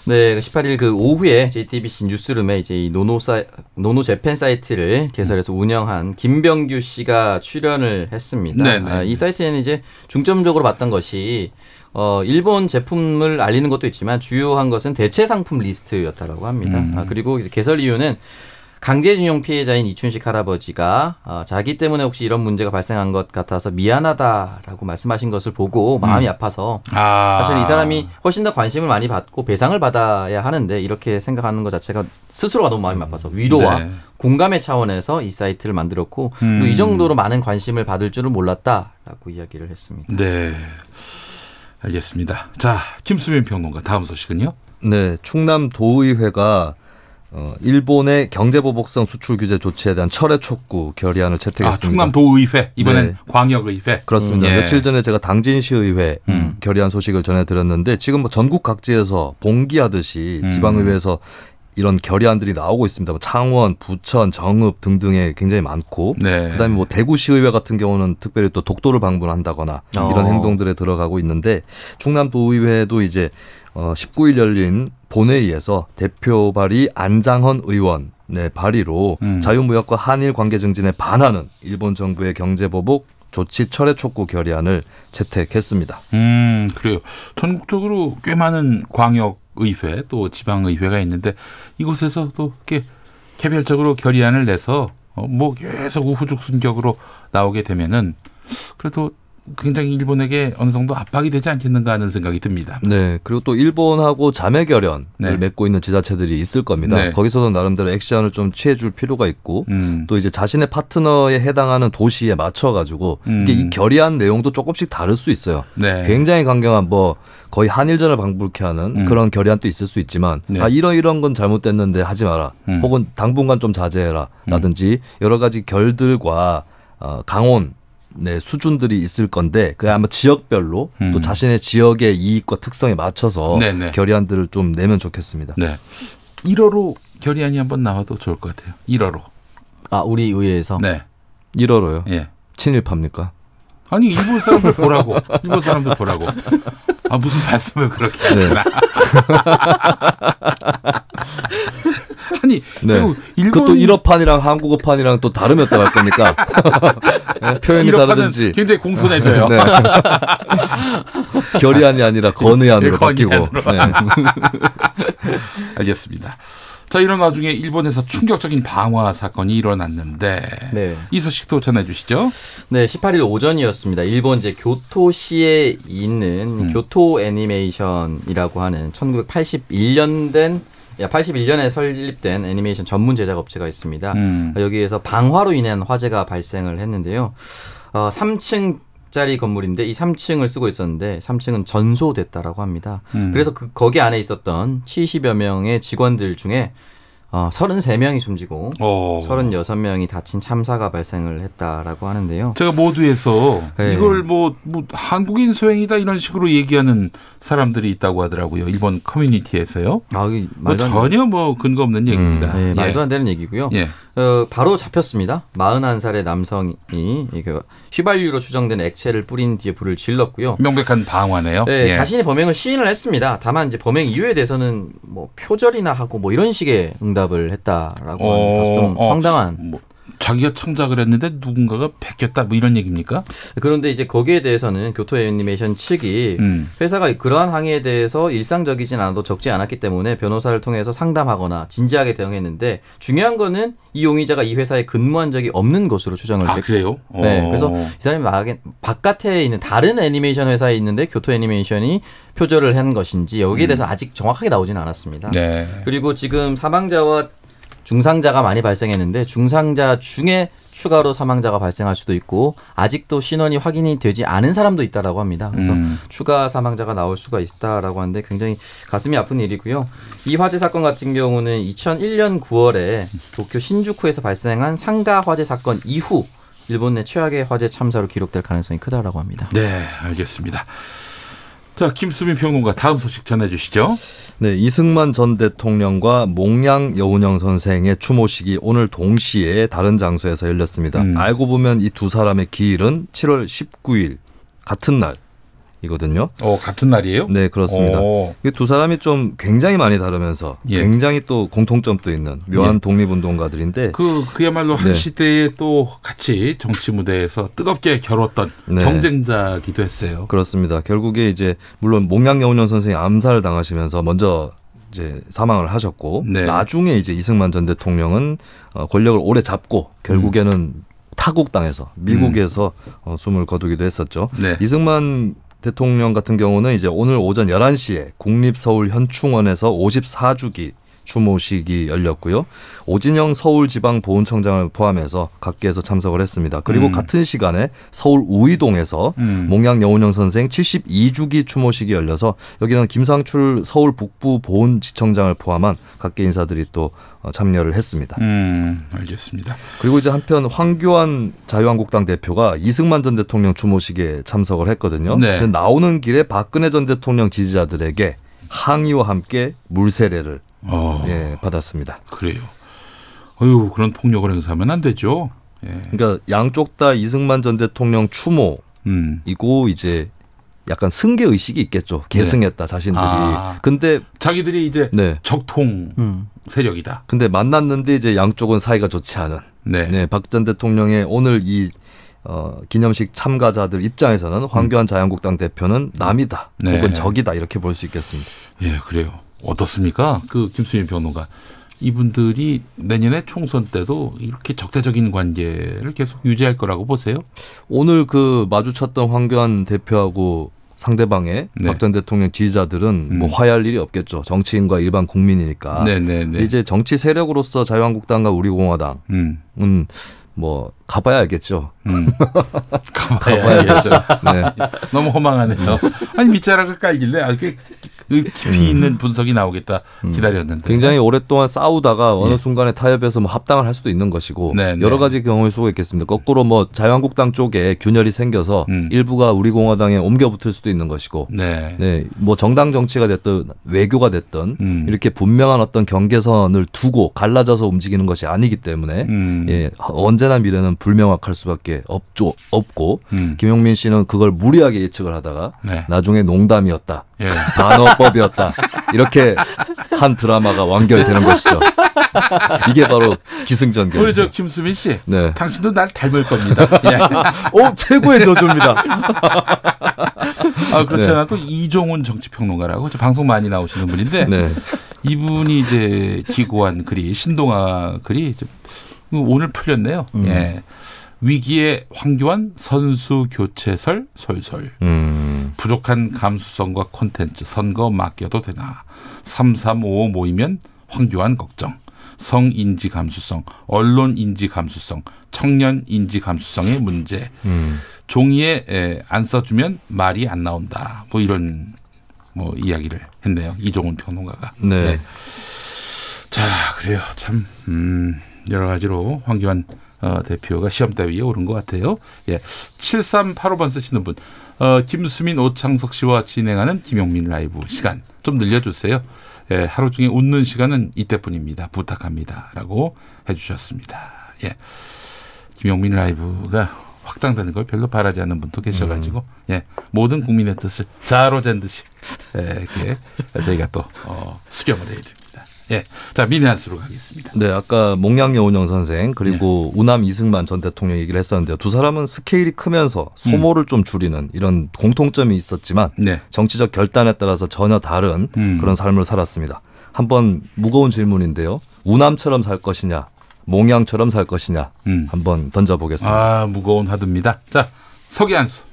네, 18일 그 오후에 JTBC 뉴스룸에 이제 이 노노 사 노노 재팬 사이트를 개설해서 운영한 김병규 씨가 출연을 했습니다. 네네. 아, 이 사이트에는 이제 중점적으로 봤던 것이 어, 일본 제품을 알리는 것도 있지만 주요한 것은 대체 상품 리스트였다라고 합니다. 음. 아, 그리고 이제 개설 이유는 강제징용 피해자인 이춘식 할아버지가 어, 자기 때문에 혹시 이런 문제가 발생한 것 같아서 미안하다라고 말씀하신 것을 보고 마음이 아파서 아. 사실 이 사람이 훨씬 더 관심을 많이 받고 배상을 받아야 하는데 이렇게 생각하는 것 자체가 스스로가 너무 마음이 아파서 위로와 네. 공감의 차원에서 이 사이트를 만들었고 음. 이 정도로 많은 관심을 받을 줄은 몰랐다라고 이야기를 했습니다. 네. 알겠습니다. 자, 김수민 평론가 다음 소식은요? 네, 충남 도의회가 어, 일본의 경제보복성 수출 규제 조치에 대한 철회 촉구 결의안을 채택했습니다. 아, 충남 도의회 이번엔 네. 광역의회. 그렇습니다. 음, 예. 며칠 전에 제가 당진시의회 음. 결의안 소식을 전해드렸는데 지금 뭐 전국 각지에서 봉기하듯이 음. 지방의회에서 이런 결의안들이 나오고 있습니다. 뭐 창원, 부천, 정읍 등등에 굉장히 많고 네. 그다음에 뭐 대구시의회 같은 경우는 특별히 또 독도를 방문한다거나 어. 이런 행동들에 들어가고 있는데 충남도의회도 이제 어 19일 열린 본회의에서 대표 발의 안장헌 의원 네, 발의로 음. 자유무역과 한일 관계 증진에 반하는 일본 정부의 경제 보복 조치 철회 촉구 결의안을 채택했습니다. 음, 그래요. 전국적으로 꽤 많은 광역 의회 또 지방 의회가 있는데 이곳에서 또 이렇게 개별적으로 결의안을 내서 어, 뭐 계속 우후죽순격으로 나오게 되면은 그래도 굉장히 일본에게 어느 정도 압박이 되지 않겠는가 하는 생각이 듭니다. 네, 그리고 또 일본하고 자매 결연을 네. 맺고 있는 지자체들이 있을 겁니다. 네. 거기서도 나름대로 액션을 좀 취해 줄 필요가 있고 음. 또 이제 자신의 파트너에 해당하는 도시에 맞춰 가지고 음. 이게 이 결의안 내용도 조금씩 다를 수 있어요. 네. 굉장히 강경한 뭐 거의 한일전을 방불케 하는 음. 그런 결의안도 있을 수 있지만 네. 아 이런 이런 건 잘못됐는데 하지 마라 음. 혹은 당분간 좀 자제해라라든지 여러 가지 결들과 어, 강온 네, 수준들이 있을 건데 그 아마 지역별로 음. 또 자신의 지역의 이익과 특성에 맞춰서 네네. 결의안들을 좀 내면 좋겠습니다. 네. 1호로 결의안이 한번 나와도 좋을 것 같아요. 1호로. 아 우리 의회에서 네. 1월로요. 예. 친일파입니까? 아니 일본 사람들 보라고. 일본 사람들 보라고. 아 무슨 말씀을 그렇게 하나. 아니 네. 그 일본 그것도 일어판이랑 한국어판이랑 또 다르면 또할 겁니까? 네, 표현이 다르든지. 굉장히 공손해져요. 네. 결의안이 아니라 건의안으로 예, 바뀌고. 건의안으로. 네. 알겠습니다. 자 이런 와중에 일본에서 충격적인 방화 사건이 일어났는데 네. 이 소식도 전해주시죠. 네, 18일 오전이었습니다. 일본 이제 교토시에 있는 음. 교토 애니메이션이라고 하는 1981년 된 81년에 설립된 애니메이션 전문 제작 업체가 있습니다. 음. 여기에서 방화로 인한 화재가 발생을 했는데요. 어, 3층 짜리 건물인데 이 3층을 쓰고 있었는데 3층은 전소됐다라고 합니다. 음. 그래서 그 거기 안에 있었던 70여 명의 직원들 중에 어, 33명이 숨지고 어. 36명이 다친 참사가 발생을 했다라고 하는데요. 제가 모두에서 네. 이걸 뭐, 뭐 한국인 소행이다 이런 식으로 얘기하는 사람들이 있다고 하더라고요. 일본 커뮤니티에서요. 아, 뭐 전혀 뭐 근거 없는 얘기입니다. 네, 예. 말도 안 되는 얘기고요. 예. 어, 바로 잡혔습니다. 41살의 남성이 그 휘발유로 추정된 액체를 뿌린 뒤에 불을 질렀고요. 명백한 방화네요. 네, 예. 자신이 범행을 시인을 했습니다. 다만 이제 범행 이유에 대해서는 뭐 표절이나 하고 뭐 이런 식의 응답 을 했다라고 하는 다소 좀 어, 황당한 뭐 자기가 창작을 했는데 누군가가 베꼈다 뭐 이런 얘기입니까? 그런데 이제 거기에 대해서는 교토 애니메이션 측이 음. 회사가 그러한 항의에 대해서 일상적이진 않아도 적지 않았기 때문에 변호사를 통해서 상담하거나 진지하게 대응했는데 중요한 거는 이 용의자가 이 회사에 근무한 적이 없는 것으로 추정을 아 했- 그래요? 네, 어. 그래서 이 사람이 막 바깥에 있는 다른 애니메이션 회사에 있는데 교토 애니메이션이 표절을 한 것인지 여기에 대해서 아직 정확하게 나오지는 않았습니다. 음. 네. 그리고 지금 사망자와 중상자가 많이 발생했는데 중상자 중에 추가로 사망자가 발생할 수도 있고 아직도 신원이 확인이 되지 않은 사람도 있다라고 합니다. 그래서 음. 추가 사망자가 나올 수가 있다라고 하는데 굉장히 가슴이 아픈 일이고요. 이 화재 사건 같은 경우는 2001년 9월에 도쿄 신주쿠에서 발생한 상가 화재 사건 이후 일본 내 최악의 화재 참사로 기록될 가능성이 크다라고 합니다. 네, 알겠습니다. 자, 김수민 평론가 다음 소식 전해 주시죠. 네, 이승만 전 대통령과 몽양 여운형 선생의 추모식이 오늘 동시에 다른 장소에서 열렸습니다. 음. 알고 보면 이 두 사람의 기일은 7월 19일 같은 날 이거든요. 어, 같은 날이에요? 네, 그렇습니다. 두 사람이 좀 굉장히 많이 다르면서 예. 굉장히 또 공통점도 있는 묘한 예. 독립운동가들인데 그 그야말로 한 네. 시대에 또 같이 정치 무대에서 뜨겁게 겨뤘던 네. 경쟁자기도 했어요. 그렇습니다. 결국에 이제 물론 몽양 여운형 선생이 암살을 당하시면서 먼저 이제 사망을 하셨고 네. 나중에 이제 이승만 전 대통령은 어, 권력을 오래 잡고 결국에는 음. 타국당에서 미국에서 어, 숨을 거두기도 했었죠. 네. 이승만 대통령 같은 경우는 이제 오늘 오전 11시에 국립서울현충원에서 54주기 추모식이 열렸고요. 오진영 서울지방보훈청장을 포함해서 각계에서 참석을 했습니다. 그리고 음. 같은 시간에 서울 우이동에서 음. 몽양 여운형 선생 72주기 추모식이 열려서 여기는 김상출 서울 북부 보훈지청장을 포함한 각계 인사들이 또 어, 참여를 했습니다. 음, 알겠습니다. 그리고 이제 한편 황교안 자유한국당 대표가 이승만 전 대통령 추모식에 참석을 했거든요. 네. 나오는 길에 박근혜 전 대통령 지지자들에게 항의와 함께 물세례를 어, 예, 받았습니다. 그래요. 어유 그런 폭력을 행사하면 안 되죠. 예. 그러니까 양쪽 다 이승만 전 대통령 추모이고 음. 이제 약간 승계 의식이 있겠죠. 계승했다 자신들이. 네. 아. 근데 자기들이 이제 네. 적통 음. 세력이다. 근데 만났는데 이제 양쪽은 사이가 좋지 않은. 네. 네, 박전 대통령의 오늘 이 어, 기념식 참가자들 입장에서는 황교안 자유한국당 대표는 남이다 음. 네. 혹은 적이다 이렇게 볼 수 있겠습니다. 예, 그래요. 어떻습니까? 그 김수민 변호가 이분들이 내년에 총선 때도 이렇게 적대적인 관계를 계속 유지할 거라고 보세요? 오늘 그 마주쳤던 황교안 대표하고 상대방의 네. 박전 대통령 지지자들은 음. 뭐 화해할 일이 없겠죠. 정치인과 일반 국민이니까. 네, 네, 네. 이제 정치 세력으로서 자유한국당과 우리공화당은 음, 뭐 가봐야 알겠죠. 음. 가봐야 알겠죠. 네. 너무 허망하네요. 아니 밑자락을 깔길래 아, 이게 깊이 있는 분석이 나오겠다 기다렸는데. 굉장히 오랫동안 싸우다가 어느 예. 순간에 타협해서 뭐 합당을 할 수도 있는 것이고 네, 네. 여러 가지 경우의 수가 있겠습니다. 거꾸로 뭐 자유한국당 쪽에 균열이 생겨서 음. 일부가 우리 공화당에 옮겨 붙을 수도 있는 것이고 네. 네, 뭐 정당 정치가 됐든 외교가 됐든 음. 이렇게 분명한 어떤 경계선을 두고 갈라져서 움직이는 것이 아니기 때문에 음. 예, 언제나 미래는 불명확할 수밖에 없죠, 없고 음. 김용민 씨는 그걸 무리하게 예측을 하다가 네. 나중에 농담이었다, 예. 반어법이었다 이렇게 한 드라마가 완결되는 것이죠. 이게 바로 우리 기승전결이죠. 저 김수민 씨. 네. 당신도 날 닮을 겁니다. 예. 오 최고의 저주입니다. 아, 그렇지 네. 않아도 이종훈 정치평론가라고 저 방송 많이 나오시는 분인데 네. 이분이 이제 기고한 글이 신동아 글이 좀 오늘 풀렸네요. 음. 예. 위기의 황교안 선수 교체설 솔솔. 음. 부족한 감수성과 콘텐츠 선거 맡겨도 되나. 3355 모이면 황교안 걱정. 성인지 감수성, 언론 인지 감수성, 청년 인지 감수성의 문제. 음. 종이에 에, 안 써주면 말이 안 나온다. 뭐 이런 뭐 이야기를 했네요. 이종훈 평론가가. 네. 예. 자, 그래요. 참, 음, 여러 가지로 황교안 어, 대표가 시험대 위에 오른 것 같아요. 예. 7385번 쓰시는 분. 어, 김수민, 오창석 씨와 진행하는 김용민 라이브 시간 좀 늘려주세요. 예, 하루 중에 웃는 시간은 이때뿐입니다. 부탁합니다. 라고 해주셨습니다. 예. 김용민 라이브가 확장되는 걸 별로 바라지 않는 분도 계셔가지고, 예. 모든 국민의 뜻을 자로잰 듯이, 예, 이렇게 저희가 또, 어, 수렴을 해야 됩니다. 예. 자, 미니한수로 가겠습니다. 네, 아까 몽양 여운영 선생 그리고 네. 우남 이승만 전 대통령 얘기를 했었는데요. 두 사람은 스케일이 크면서 소모를 좀 줄이는 이런 공통점이 있었지만 네. 정치적 결단에 따라서 전혀 다른 음. 그런 삶을 살았습니다. 한번 무거운 질문인데요. 우남처럼 살 것이냐, 몽양처럼 살 것이냐 음. 한번 던져보겠습니다. 아, 무거운 화두입니다. 자, 서기한수.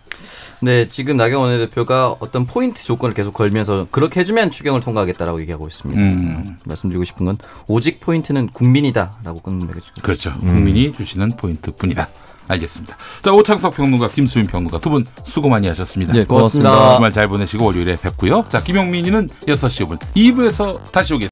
네, 지금 나경원 원내대표가 어떤 포인트 조건을 계속 걸면서 그렇게 해주면 추경을 통과하겠다라고 얘기하고 있습니다. 음. 말씀드리고 싶은 건 오직 포인트는 국민이다라고 끊어내고 그렇죠. 국민이 주시는 포인트뿐이다. 알겠습니다. 자, 오창석 평론가, 김수민 평론가 두 분 수고 많이 하셨습니다. 네, 고맙습니다. 고맙습니다. 주말 잘 보내시고 월요일에 뵙고요. 자, 김용민이는 6시 5분 2부에서 다시 오겠습니다.